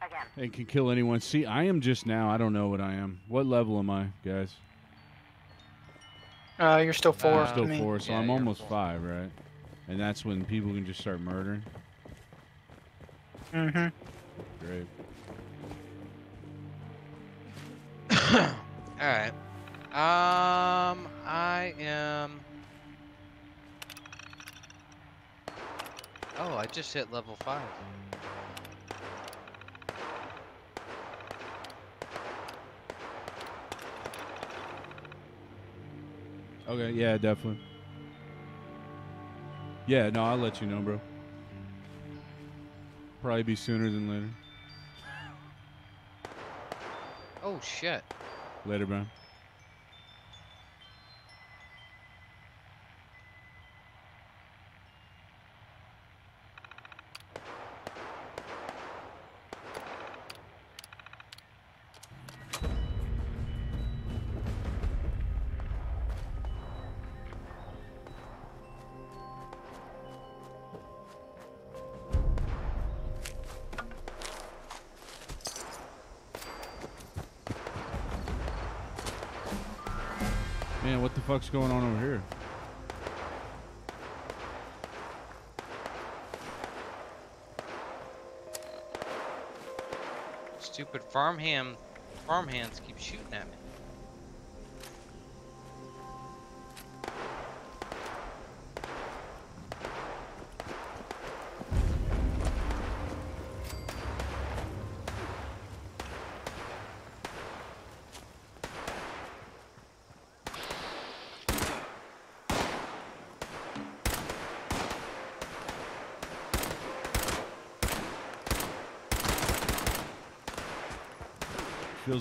Again. and can kill anyone. See, I am just now. I don't know what I am. What level am I, guys? Uh, you're still four. Uh, to Still four, so yeah, I'm almost four. five, right? And that's when people can just start murdering. Mm-hmm. Great. Alright. Um, I am. Oh, I just hit level 5. Okay, yeah, definitely. Yeah, no, I'll let you know, bro. Probably be sooner than later. Oh, shit. Later, bro. Man, what the fuck's going on over here? Stupid farmhand, farmhands keep shooting at me.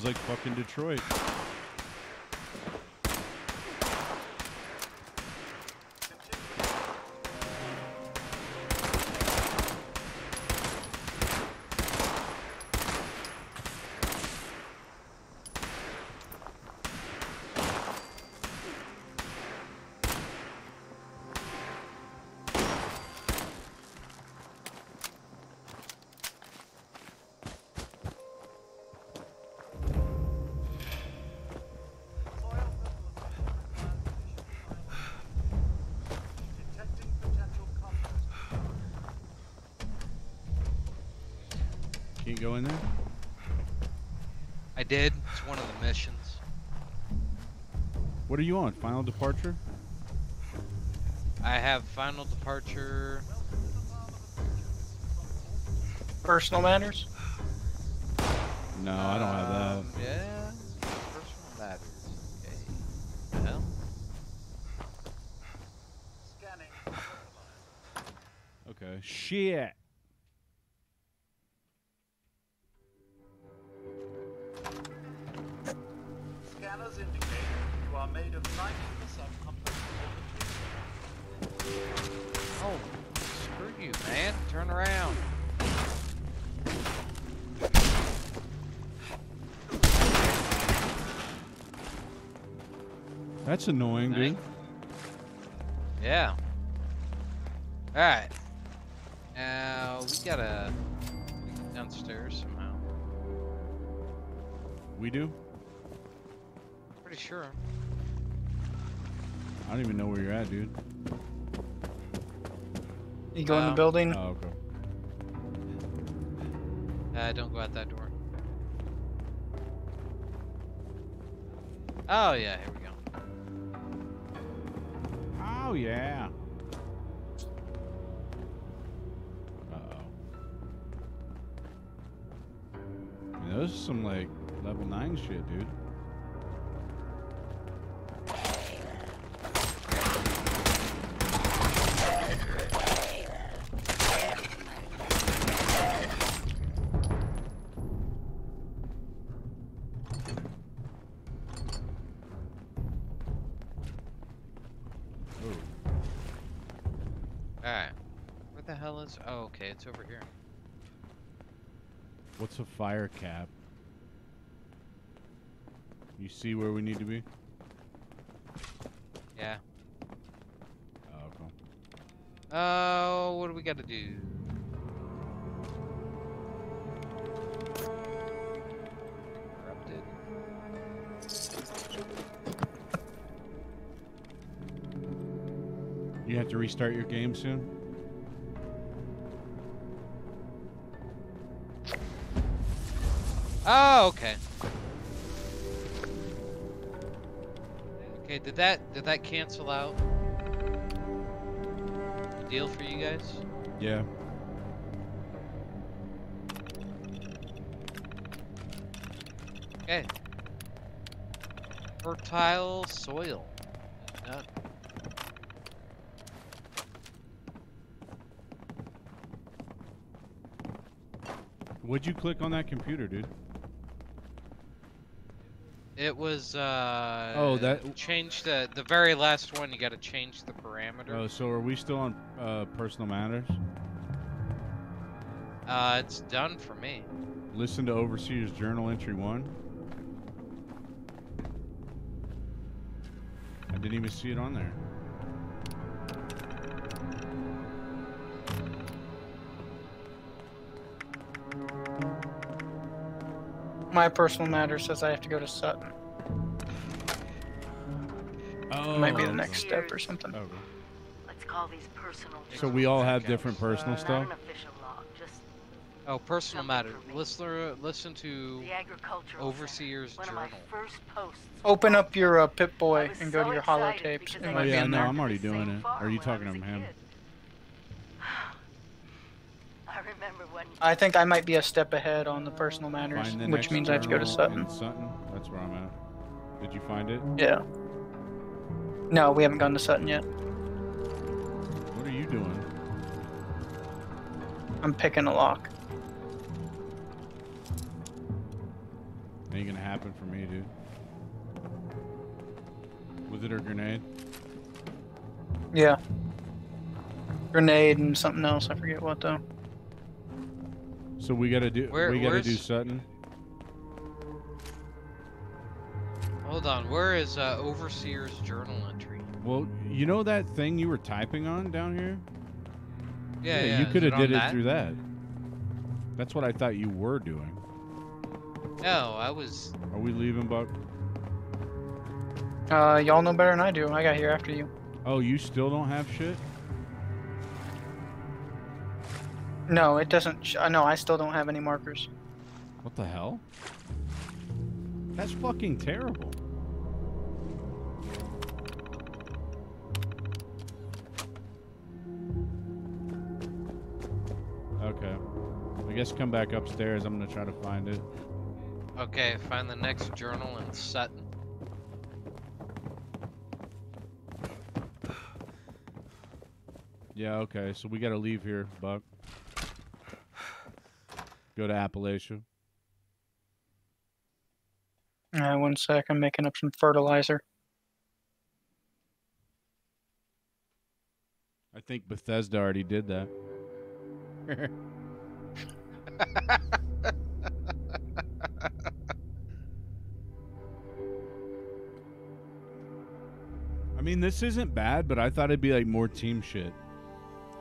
Like fucking Detroit. What are you on? Final departure? I have final departure. Personal matters. No, I don't That's annoying, dude. Yeah. Alright. Now, we gotta get downstairs somehow. We do? Pretty sure. I don't even know where you're at, dude. You go in the Um, building. Oh, okay, it's over here. what's a fire cap? You see where we need to be? Yeah. Oh, cool. Oh, what do we gotta do? Corrupted. You have to restart your game soon. Oh, okay. Okay, did that did that cancel out the deal for you guys? Yeah. Okay. Fertile soil. What'd you click on that computer, dude? It was uh Oh, that- change the the very last one you got to change the parameter. Oh, so are we still on uh, personal matters? Uh it's done for me. Listen to Overseer's Journal Entry 1. I didn't even see it on there. My personal matter says I have to go to Sutton. Oh. It might be the next step or something. Okay. Let's call these personal. So we all have different personal Not stuff? an official log, just Oh, personal matter. for. Listen listen to the agricultural. Overseer's Center. One Journal. of my first posts. Open up your uh, Pip Boy and go so to your excited holotapes. because It I Oh yeah, in no. I'm already doing it. Are you talking to a him? kid. I remember when I think I might be a step ahead on the personal matters, the which means I have to go to Sutton. Sutton. That's where I'm at. Did you find it? Yeah. No, we haven't gone to Sutton yet. What are you doing? I'm picking a lock. Ain't gonna happen for me, dude. Was it a grenade? Yeah. Grenade and something else. I forget what though. So we gotta do. Where- we gotta do where's- Sutton. Hold on, where is uh, Overseer's journal entry? Well, you know that thing you were typing on down here? Yeah, yeah. you could have on did it that? through that. That's what I thought you were doing. No, I was. Are we leaving, Buck? Uh, y'all know better than I do. I got here after you. Oh, you still don't have shit? No, it doesn't. Sh- uh, no, I still don't have any markers. What the hell? That's fucking terrible. Okay. I guess come back upstairs. I'm gonna try to find it. Okay, find the next journal in Sutton. Yeah, okay. So we gotta leave here, Buck. Go to Appalachia. Uh, one sec. I'm making up some fertilizer. I think Bethesda already did that. I mean, this isn't bad, but I thought it'd be like more team shit.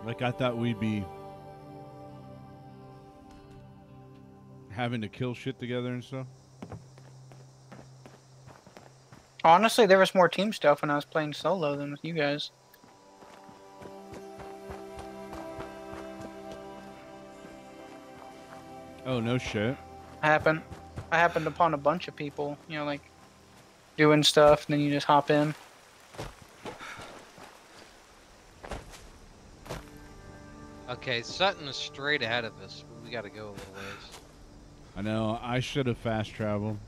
Like I thought we'd be having to kill shit together and stuff. Honestly, there was more team stuff when I was playing solo than with you guys. Oh no shit. I happened, I happened upon a bunch of people, you know, like doing stuff, and then you just hop in. Okay, Sutton is straight ahead of us, we gotta go a little ways. I know. I should have fast traveled.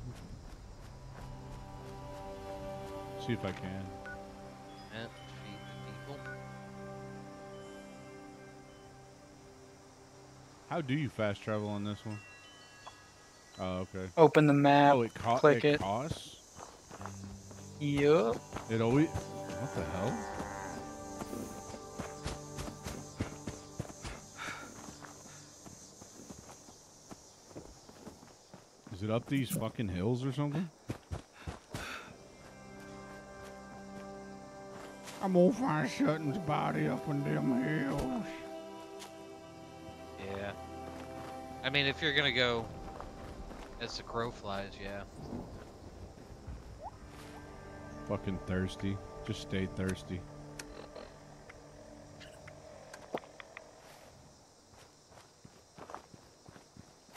See if I can. Yeah, feed the people. How do you fast travel on this one? Oh, okay. Open the map. Oh, it, click it it. costs? Yup. It always. What the hell? It up these fucking hills or something? I'm gonna find Sutton's body up in them hills. Yeah. I mean, if you're gonna go as the crow flies, yeah. Fucking thirsty. Just stay thirsty.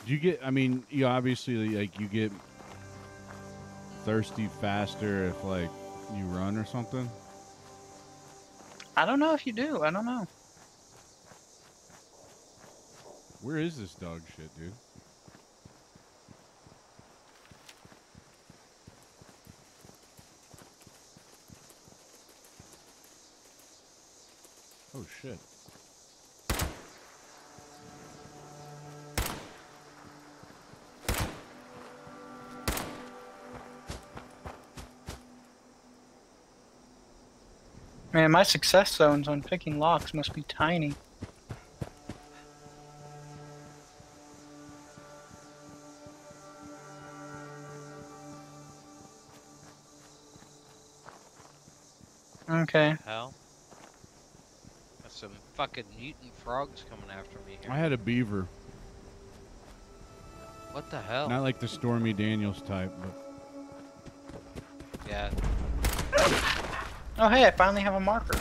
Do you get? I mean, you obviously like you get thirsty faster if like you run or something. I don't know if you do. I don't know. Where is this dog shit, dude? Man, my success zones on picking locks must be tiny. Okay. Hell. There's some fucking mutant frogs coming after me here. I had a beaver. What the hell? Not like the Stormy Daniels type, but Oh, hey, I finally have a marker.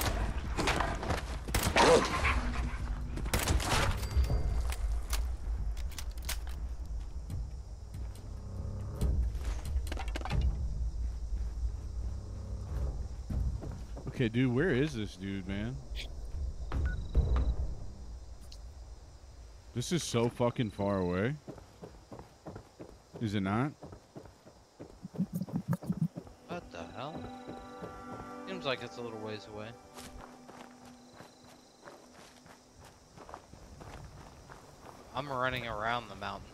Okay, dude, where is this dude, man? This is so fucking far away. Is it not? Little ways away. I'm running around the mountain.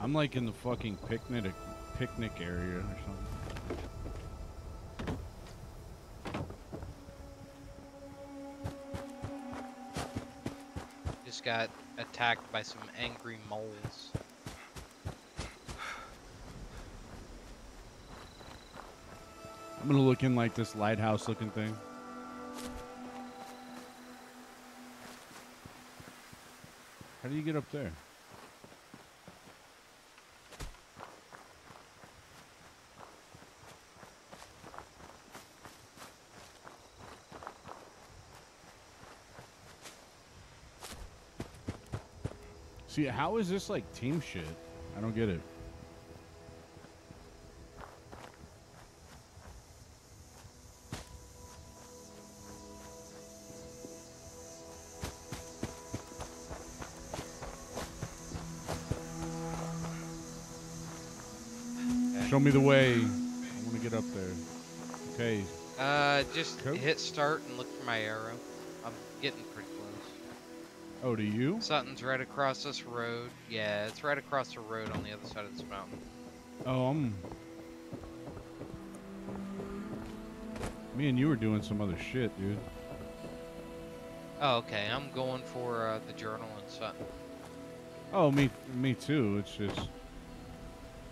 I'm like in the fucking picnic picnic area or something. Just got attacked by some angry moles. I'm gonna look in like this lighthouse looking thing. How do you get up there? See, how is this like team shit? I don't get it. Me the way. I want to get up there. Okay. Uh, just hit start and look for my arrow. I'm getting pretty close. Oh, to you? Something's right across this road. Yeah, it's right across the road on the other side of this mountain. Oh, I'm. Me and you were doing some other shit, dude. Oh, okay. I'm going for uh, the journal and something. Oh, me, me too. It's just.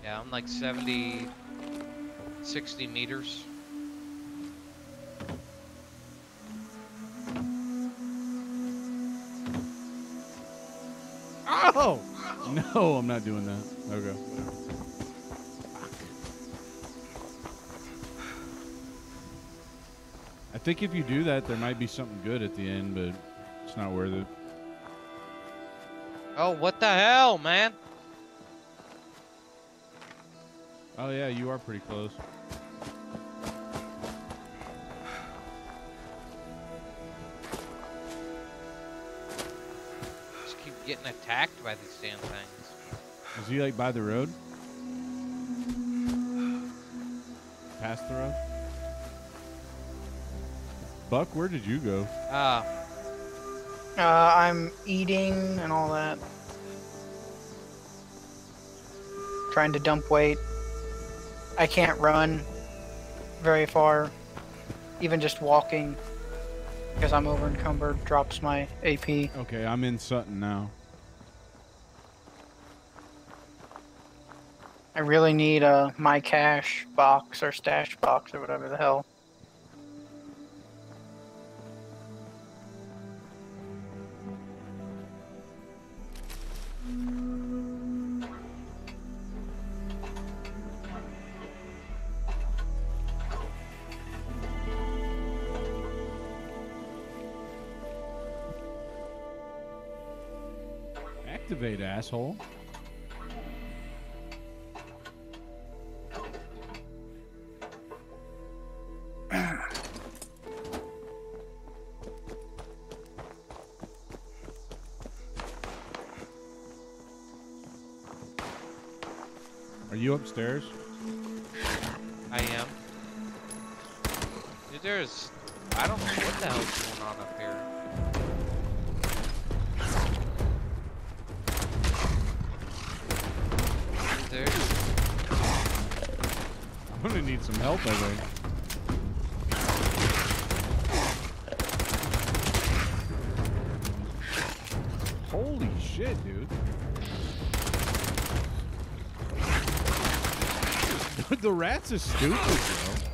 Yeah, I'm like 70, 60 meters. Oh! No, I'm not doing that. Okay. I think if you do that, there might be something good at the end, but it's not worth it. Oh, what the hell, man? Oh yeah, you are pretty close. Just keep getting attacked by these damn things. Is he like by the road? Past the road? Buck, where did you go? Ah, Uh, I'm eating and all that. Trying to dump weight. I can't run very far. Even just walking, because I'm over encumbered, drops my AP. Okay, I'm in Sutton now. I really need a my cash box or stash box or whatever the hell. Asshole. Are you upstairs? I am. Dude, there's. I don't know what the hell's going on I'm gonna need some help, I think. Holy shit, dude. the rats are stupid, bro.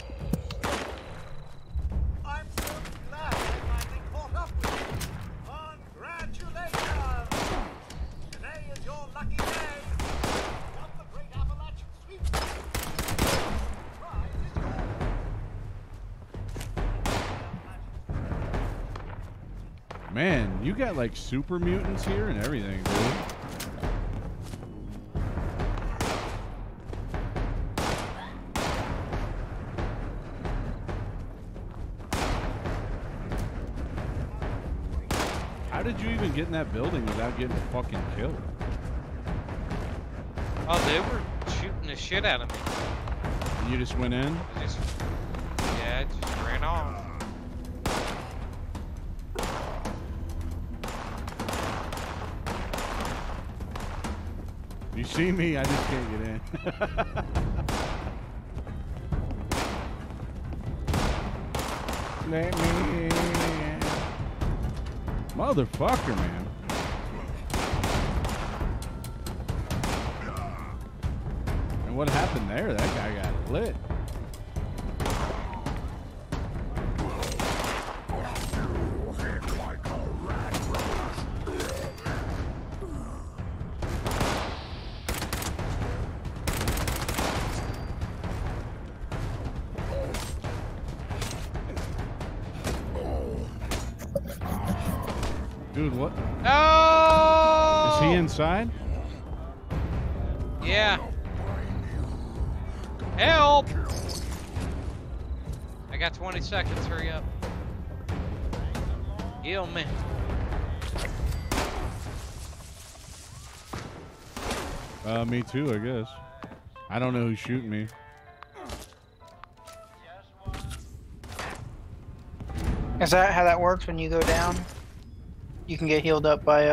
Got like super mutants here and everything, dude. How did you even get in that building without getting fucking killed? Oh, they were shooting the shit out of me. You just went in? I just. See me? I just can't get in. Let me in. Motherfucker, man. No! Is he inside? Yeah. Help! I got 20 seconds. Hurry up. Heal me. Uh, me too, I guess. I don't know who's shooting me. Is that how that works when you go down? You can get healed up by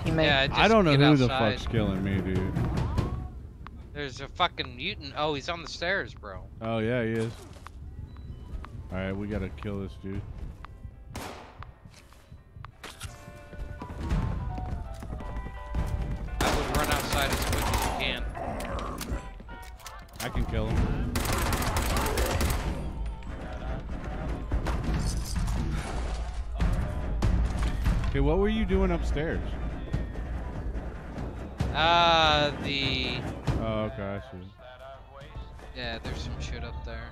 a teammate. Yeah, I don't know get who the fuck's killing me, dude. There's a fucking mutant. Oh, he's on the stairs, bro. Oh yeah, he is. All right, we gotta kill this dude. I would run outside as quick as you can. I can kill him. Okay, what were you doing upstairs? Okay, I see. Yeah, there's some shit up there.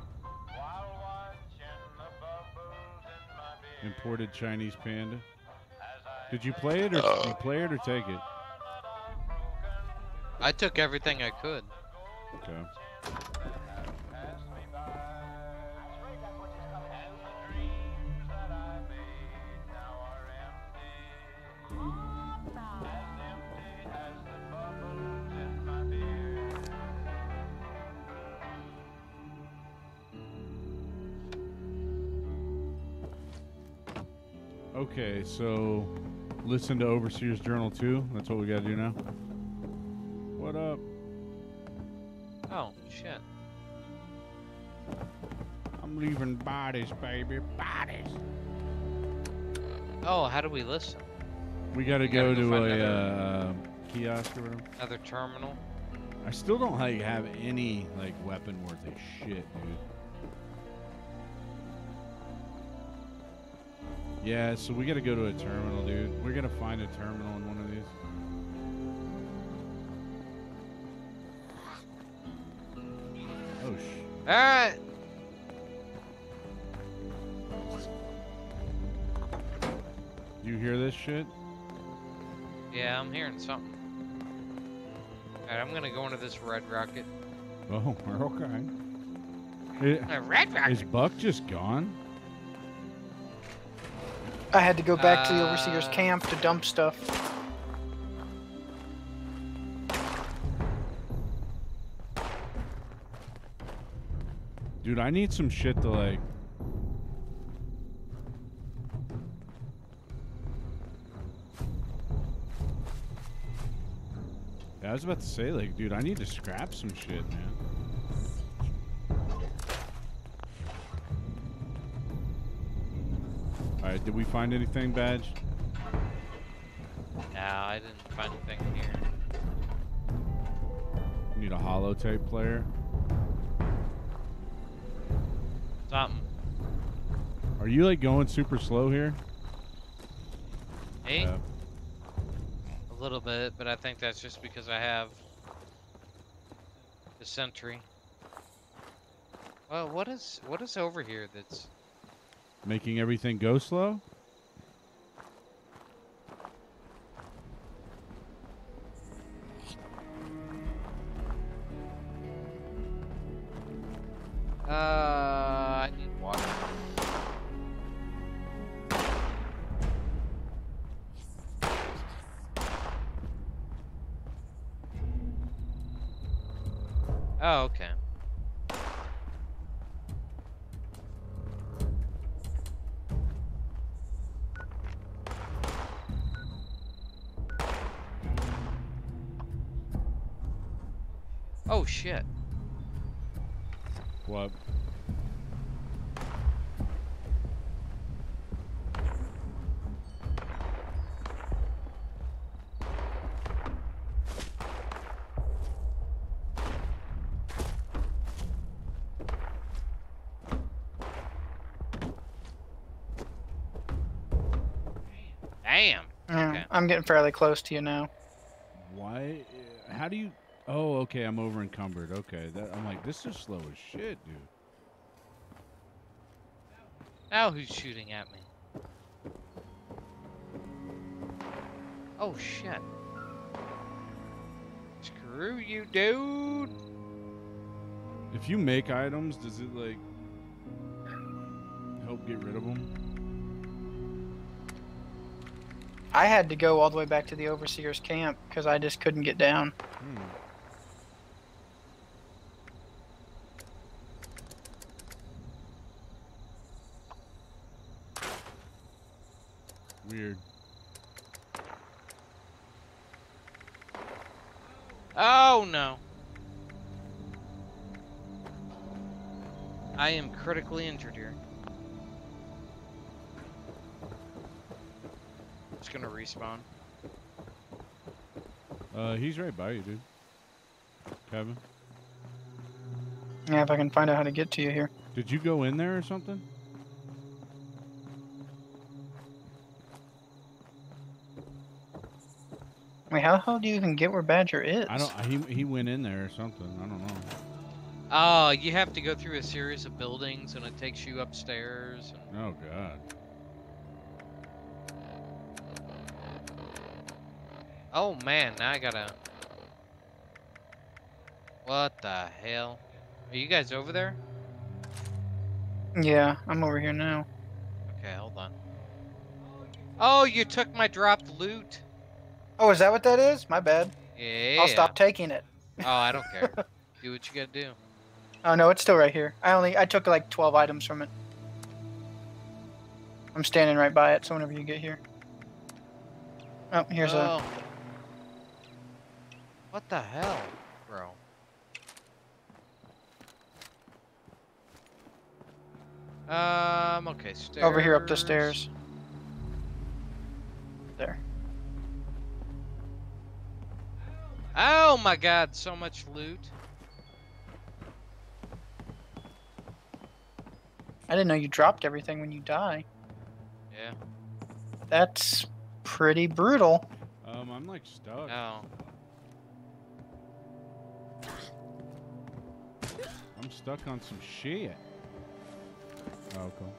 Imported Chinese panda. Did you play it or did you play it or take it? I took everything I could. Okay. Okay, so listen to Overseer's Journal too. That's what we gotta do now. What up? Oh, shit. I'm leaving bodies, baby. Bodies. Oh, how do we listen? We gotta We go gotta go to a another- uh, kiosk or whatever. Another terminal? I still don't like have any like weapon worth of shit, dude. Yeah, so we gotta go to a terminal, dude. We're gonna find a terminal in one of these. Oh sh! Alright! You hear this shit? Yeah, I'm hearing something. Alright, I'm gonna go into this red rocket. Oh, we're okay. A red rocket? Is Buck just gone? I had to go back to the overseer's Uh, camp to dump stuff. Dude, I need some shit to like. Yeah, I was about to say, like, dude, I need to scrap some shit, man. Alright, did we find anything, Badge? No, I didn't find anything here. Need a holotape player? Something. Are you, like, going super slow here? Me? Yeah. A little bit, but I think that's just because I have the sentry. Well, what is what is over here that's Making everything go slow? Shit. What? Damn. Okay. I'm getting fairly close to you now. Why? How do you? Oh, okay. I'm over encumbered. Okay, that I'm like, this is slow as shit, dude. Now who's shooting at me? Oh shit. Screw you, dude. If you make items, does it like help get rid of them? I had to go all the way back to the overseer's camp because I just couldn't get down. Hmm. Weird. Oh no. I am critically injured here. Just gonna respawn. Uh, he's right by you, dude. Kevin, Yeah, if I can find out how to get to you here. did you go in there or something? How the hell do you even get where Badger is? I don't. He he went in there or something. I don't know. Oh, you have to go through a series of buildings and it takes you upstairs. And... Oh God. Oh man, now I gotta. What the hell? Are you guys over there? Yeah, I'm over here now. Okay, hold on. Oh, you took my dropped loot. Oh, is that what that is? My bad. Yeah. I'll stop taking it. Oh, I don't care. do what you gotta do. Oh no, it's still right here. I only I took like 12 items from it. I'm standing right by it, so whenever you get here. Oh, here's oh. a. What the hell, bro? Um. Okay. Stairs. Over here up the stairs. Oh my God! So much loot. I didn't know you dropped everything when you die. Yeah. That's pretty brutal. Um, I'm like stuck. Oh. I'm stuck on some shit. Oh, cool.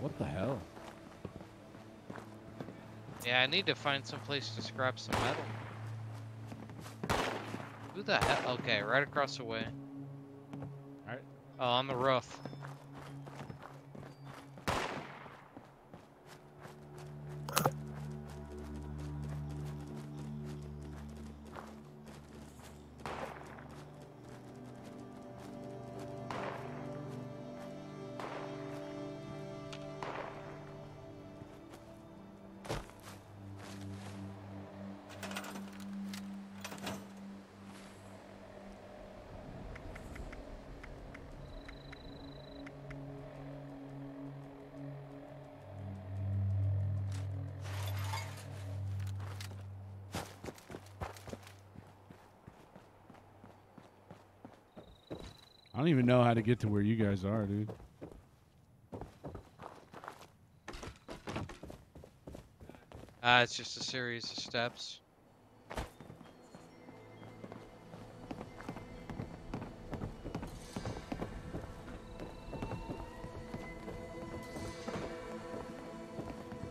What the hell? Yeah, I need to find some place to scrap some metal. Who the hell? Okay, right across the way. Alright. Oh, on the roof. Don't even know how to get to where you guys are, dude. Uh, it's just a series of steps.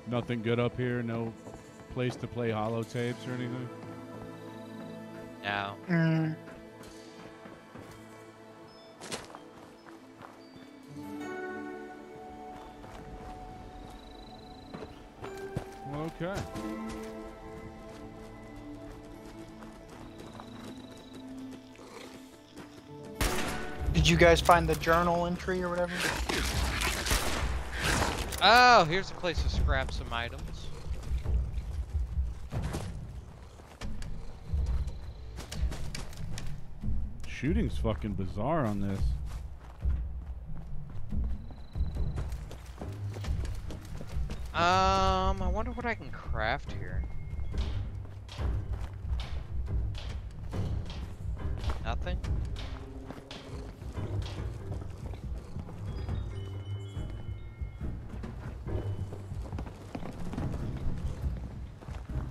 Nothing good up here. No place to play holotapes or anything. No. Mm. Okay. Did you guys find the journal entry or whatever? Oh, here's a place to scrap some items. Shooting's fucking bizarre on this. Um, I wonder what I can craft here. Nothing?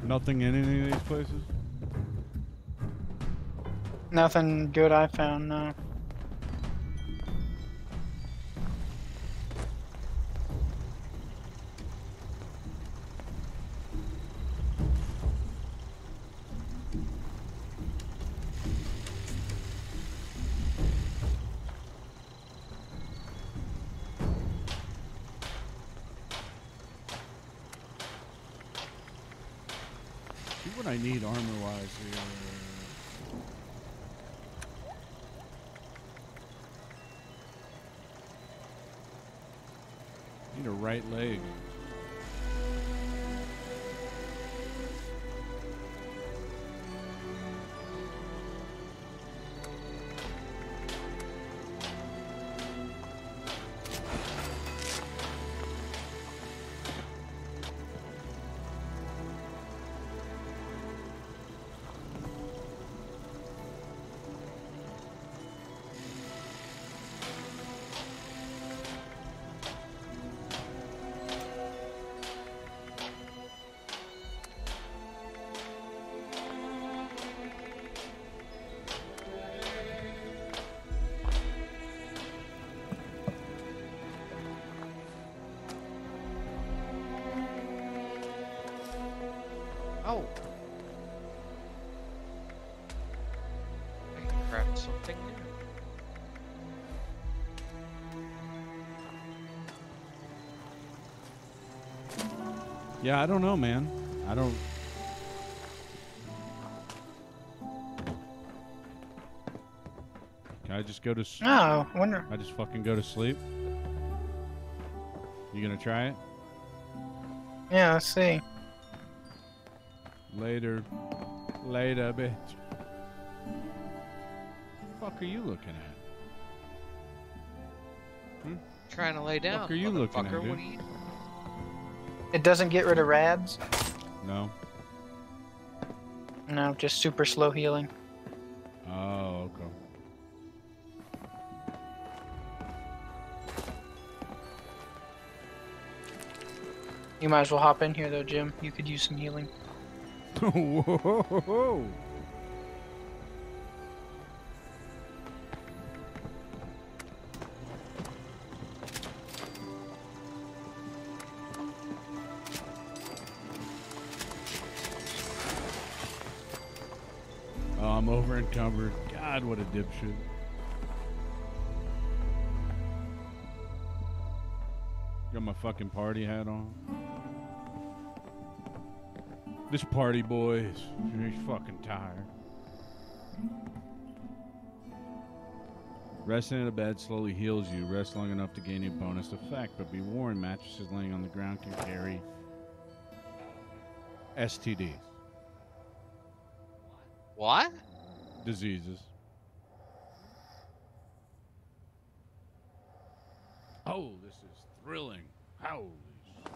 Nothing in any of these places. Nothing good I found, no. Right leg. Yeah, I don't know, man. I don't. Can I just go to? s- Oh, I wonder. I just fucking go to sleep. You gonna try it? Yeah, let's see. Later. Later, bitch. What the fuck are you looking at? Hmm? Trying to lay down. Fuck are you looking at, motherfucker. dude? What are you? It doesn't get rid of rads. No. No, just super slow healing. Oh, okay. You might as well hop in here though, Jim. You could use some healing. Whoa. Oh, I'm over encumbered. God, what a dipshit. Got my fucking party hat on. This party boy is he's fucking tired. Resting in a bed slowly heals you. Rest long enough to gain a bonus effect, but be warned, mattresses laying on the ground can carry STDs, What? diseases. Oh, this is thrilling. Holy sh-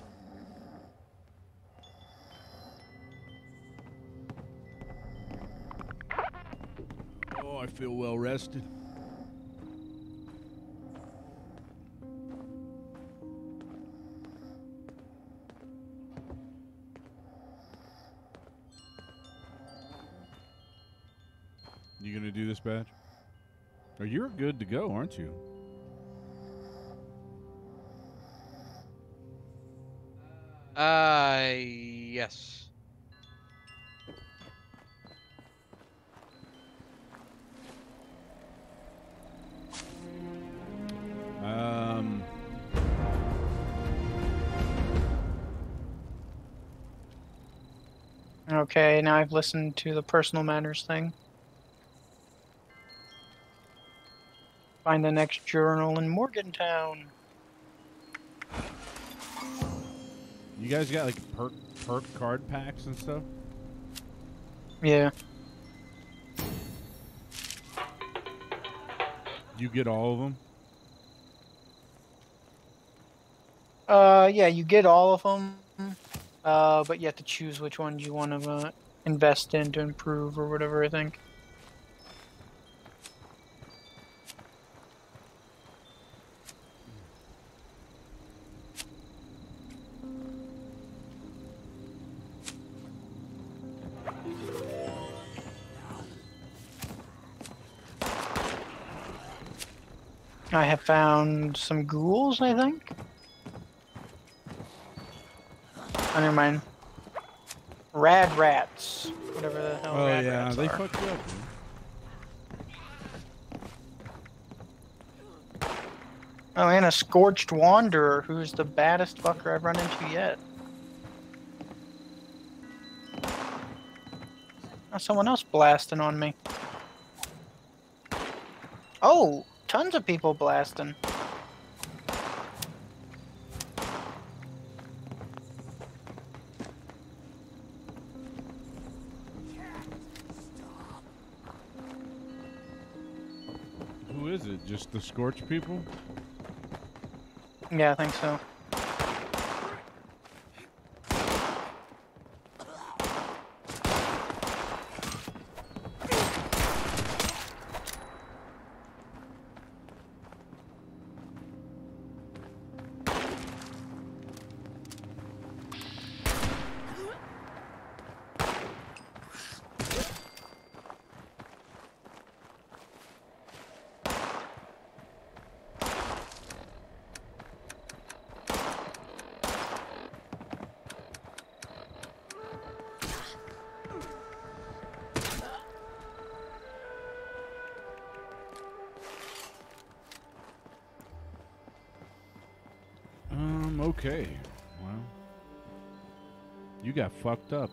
Oh, I feel well rested. You gonna do this badge? Oh, you're good to go, aren't you? Uh, yes. Um. Okay, now I've listened to the personal matters thing. Find the next journal in Morgantown. You guys got like perk perk card packs and stuff? Yeah. You get all of them? Uh, yeah, you get all of them, uh, but you have to choose which ones you want to uh, invest in to improve or whatever. I think. I have found some ghouls, I think. Oh, never mind. Rad rats. Whatever the hell oh rad yeah, rats they are. fucked you up. Oh, and a scorched wanderer, who's the baddest fucker I've run into yet. Oh, someone else blasting on me. Oh, tons of people blasting. Who is it? Just the Scorch people? Yeah, I think so. Okay. Well, you got fucked up.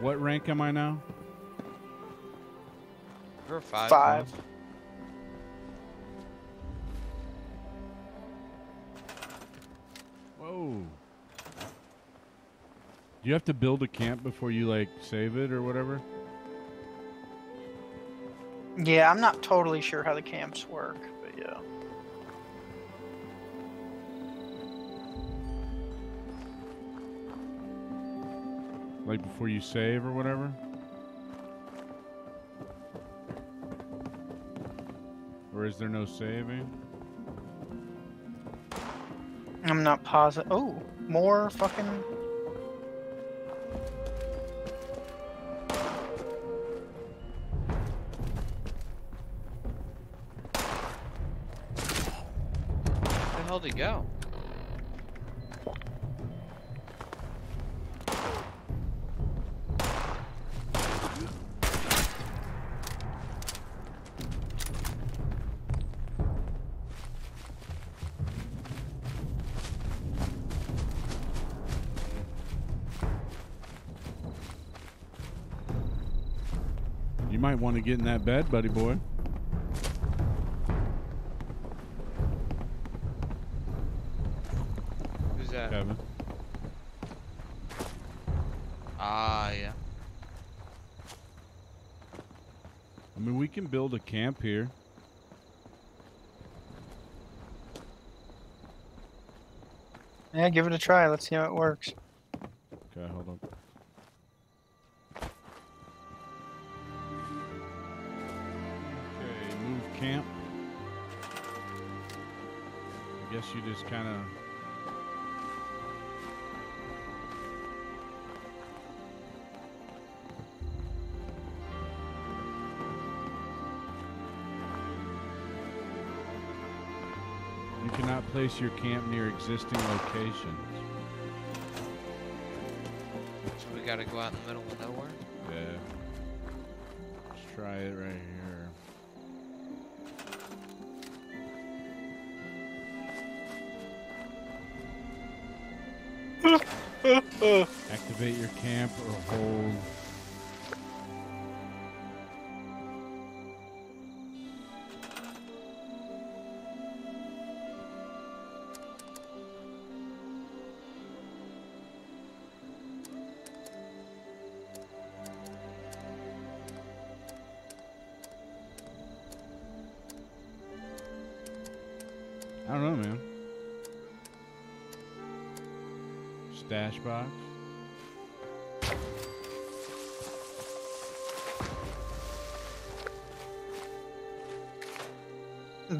What rank am I now? Or five. Five. Whoa. Do you have to build a camp before you like save it or whatever? Yeah, I'm not totally sure how the camps work, but yeah. Like before you save or whatever? Or is there no saving? I'm not positive. Oh, more fucking. Want to get in that bed, buddy boy. Who's that? Kevin. Ah, yeah. I mean, we can build a camp here. Yeah, give it a try. Let's see how it works. Place your camp near existing locations. So we gotta go out in the middle of nowhere? Yeah. Let's try it right here. Activate your camp or hold.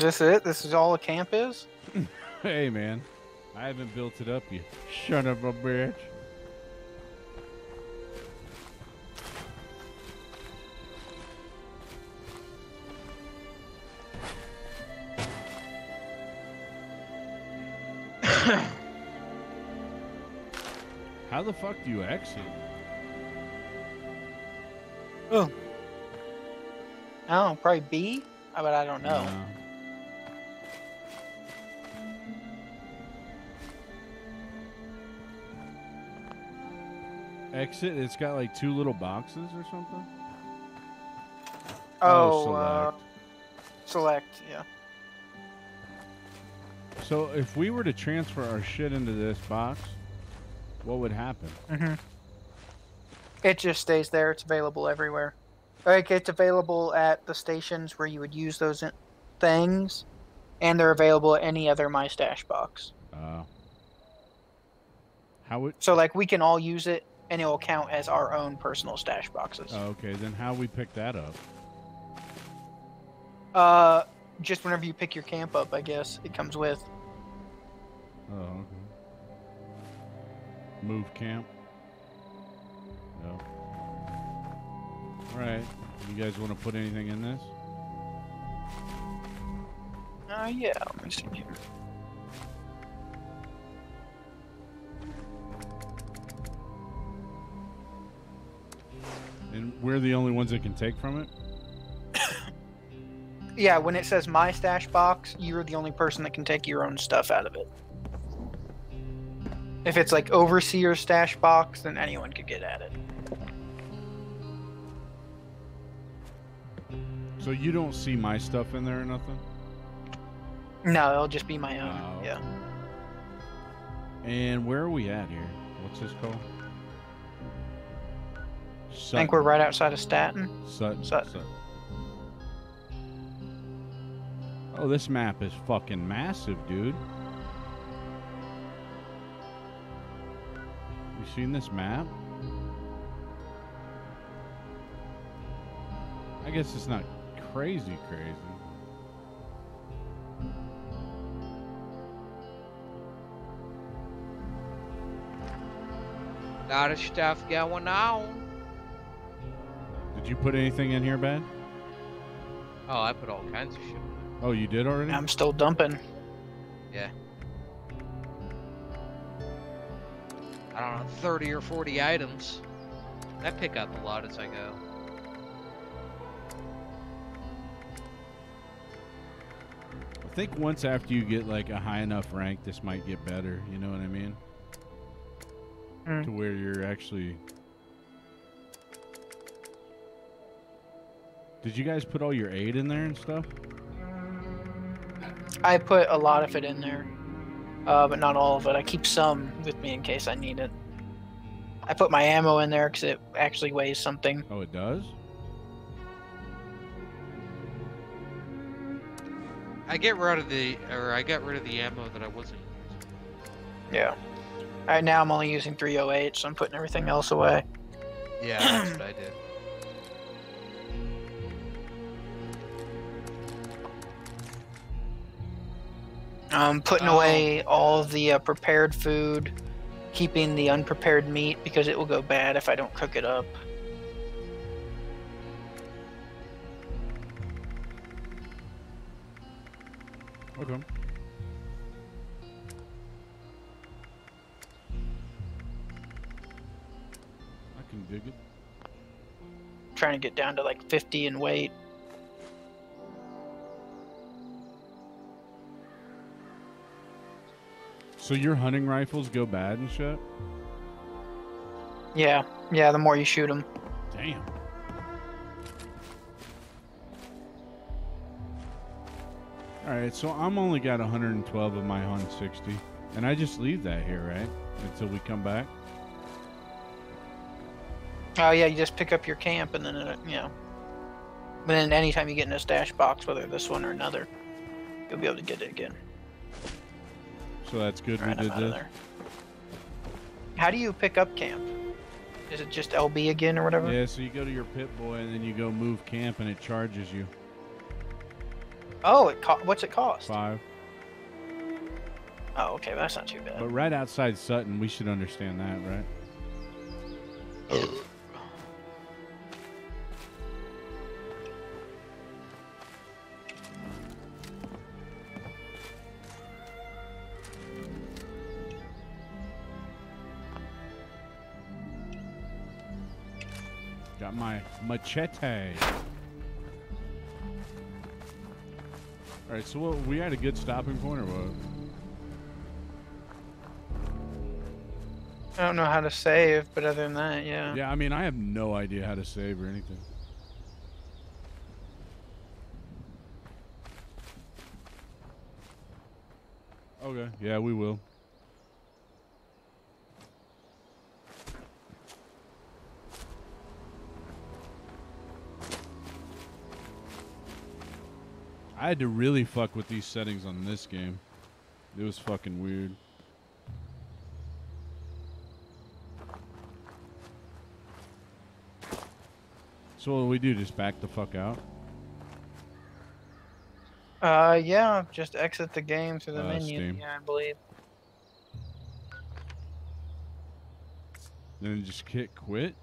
This it? This is all a camp is? Hey, man. I haven't built it up yet. Son of a bitch. How the fuck do you exit? Oh. Oh, probably B? But I don't know. No. Exit. It's got like two little boxes or something. Oh, uh, select, yeah. So if we were to transfer our shit into this box, what would happen? hmm It just stays there. It's available everywhere. Like, it's available at the stations where you would use those in- things, and they're available at any other My Stash box. Uh, how would? So, like, we can all use it, and it will count as our own personal stash boxes. Oh, okay, then how we pick that up? Uh, just whenever you pick your camp up, I guess it comes with. Oh, okay. Move camp. No. All right. You guys want to put anything in this? Uh, yeah. Let me see here. And we're the only ones that can take from it. Yeah, when it says my stash box, you're the only person that can take your own stuff out of it. If it's like overseer stash box, then anyone could get at it. So you don't see my stuff in there or nothing? No, it'll just be my own. Oh. Yeah. And where are we at here? What's this called? I think we're right outside of Staten. Sutton. Sutton. Sutton. Oh, this map is fucking massive, dude. You seen this map? I guess it's not crazy crazy. Lot of stuff going on. Did you put anything in here, bad? Oh, I put all kinds of shit. in Oh, you did already? I'm still dumping. Yeah. I don't know, 30 or 40 items. I pick up a lot as I go. I think once after you get like a high enough rank, this might get better. You know what I mean? Hmm. To where you're actually. Did you guys put all your aid in there and stuff? I put a lot of it in there, uh, but not all of it. I keep some with me in case I need it. I put my ammo in there because it actually weighs something. Oh, it does. I get rid of the, or I got rid of the ammo that I wasn't using. Yeah. Right now I'm only using 308, so I'm putting everything else away. Yeah, that's what I did. Um, putting Oh. away all the uh, prepared food, keeping the unprepared meat because it will go bad if I don't cook it up. Okay. I can dig it. trying to get down to like 50 in weight. So your hunting rifles go bad and shit? Yeah, yeah. The more you shoot them, Damn. All right, so I'm only got 112 of my 160, and I just leave that here, right? Until we come back. oh yeah, you just pick up your camp and then it, you know. But then anytime you get in a stash box, whether this one or another, you'll be able to get it again. So that's good. Right, we did this. How do you pick up camp? Is it just LB again or whatever? Yeah, so you go to your Pip-Boy, and then you go move camp, and it charges you Oh, it co- what's it cost? five. Oh, okay, that's not too bad. But right outside Sutton, we should understand that, right? my machete. All right, so what, we had a good stopping point, or what? I don't know how to save, but other than that, yeah. Yeah, I mean, I have no idea how to save or anything. Okay, yeah, we will. I had to really fuck with these settings on this game. It was fucking weird. So what do we do? Just back the fuck out? Uh, yeah, just exit the game through the Uh, menu. Steam. Yeah, I believe. Then just hit quit?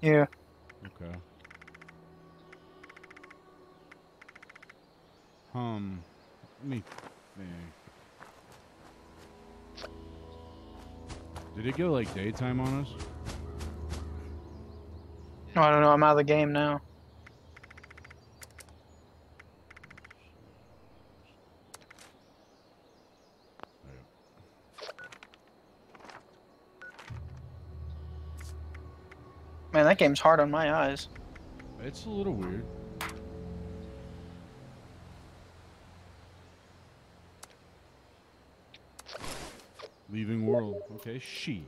Yeah. Okay. Um, let me think. Did it go like daytime on us? No, I don't know. I'm out of the game now. Man, that game's hard on my eyes. it's a little weird. Leaving world. Okay, she.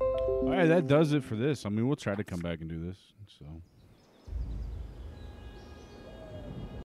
All right, that does it for this. I mean, we'll try to come back and do this. So.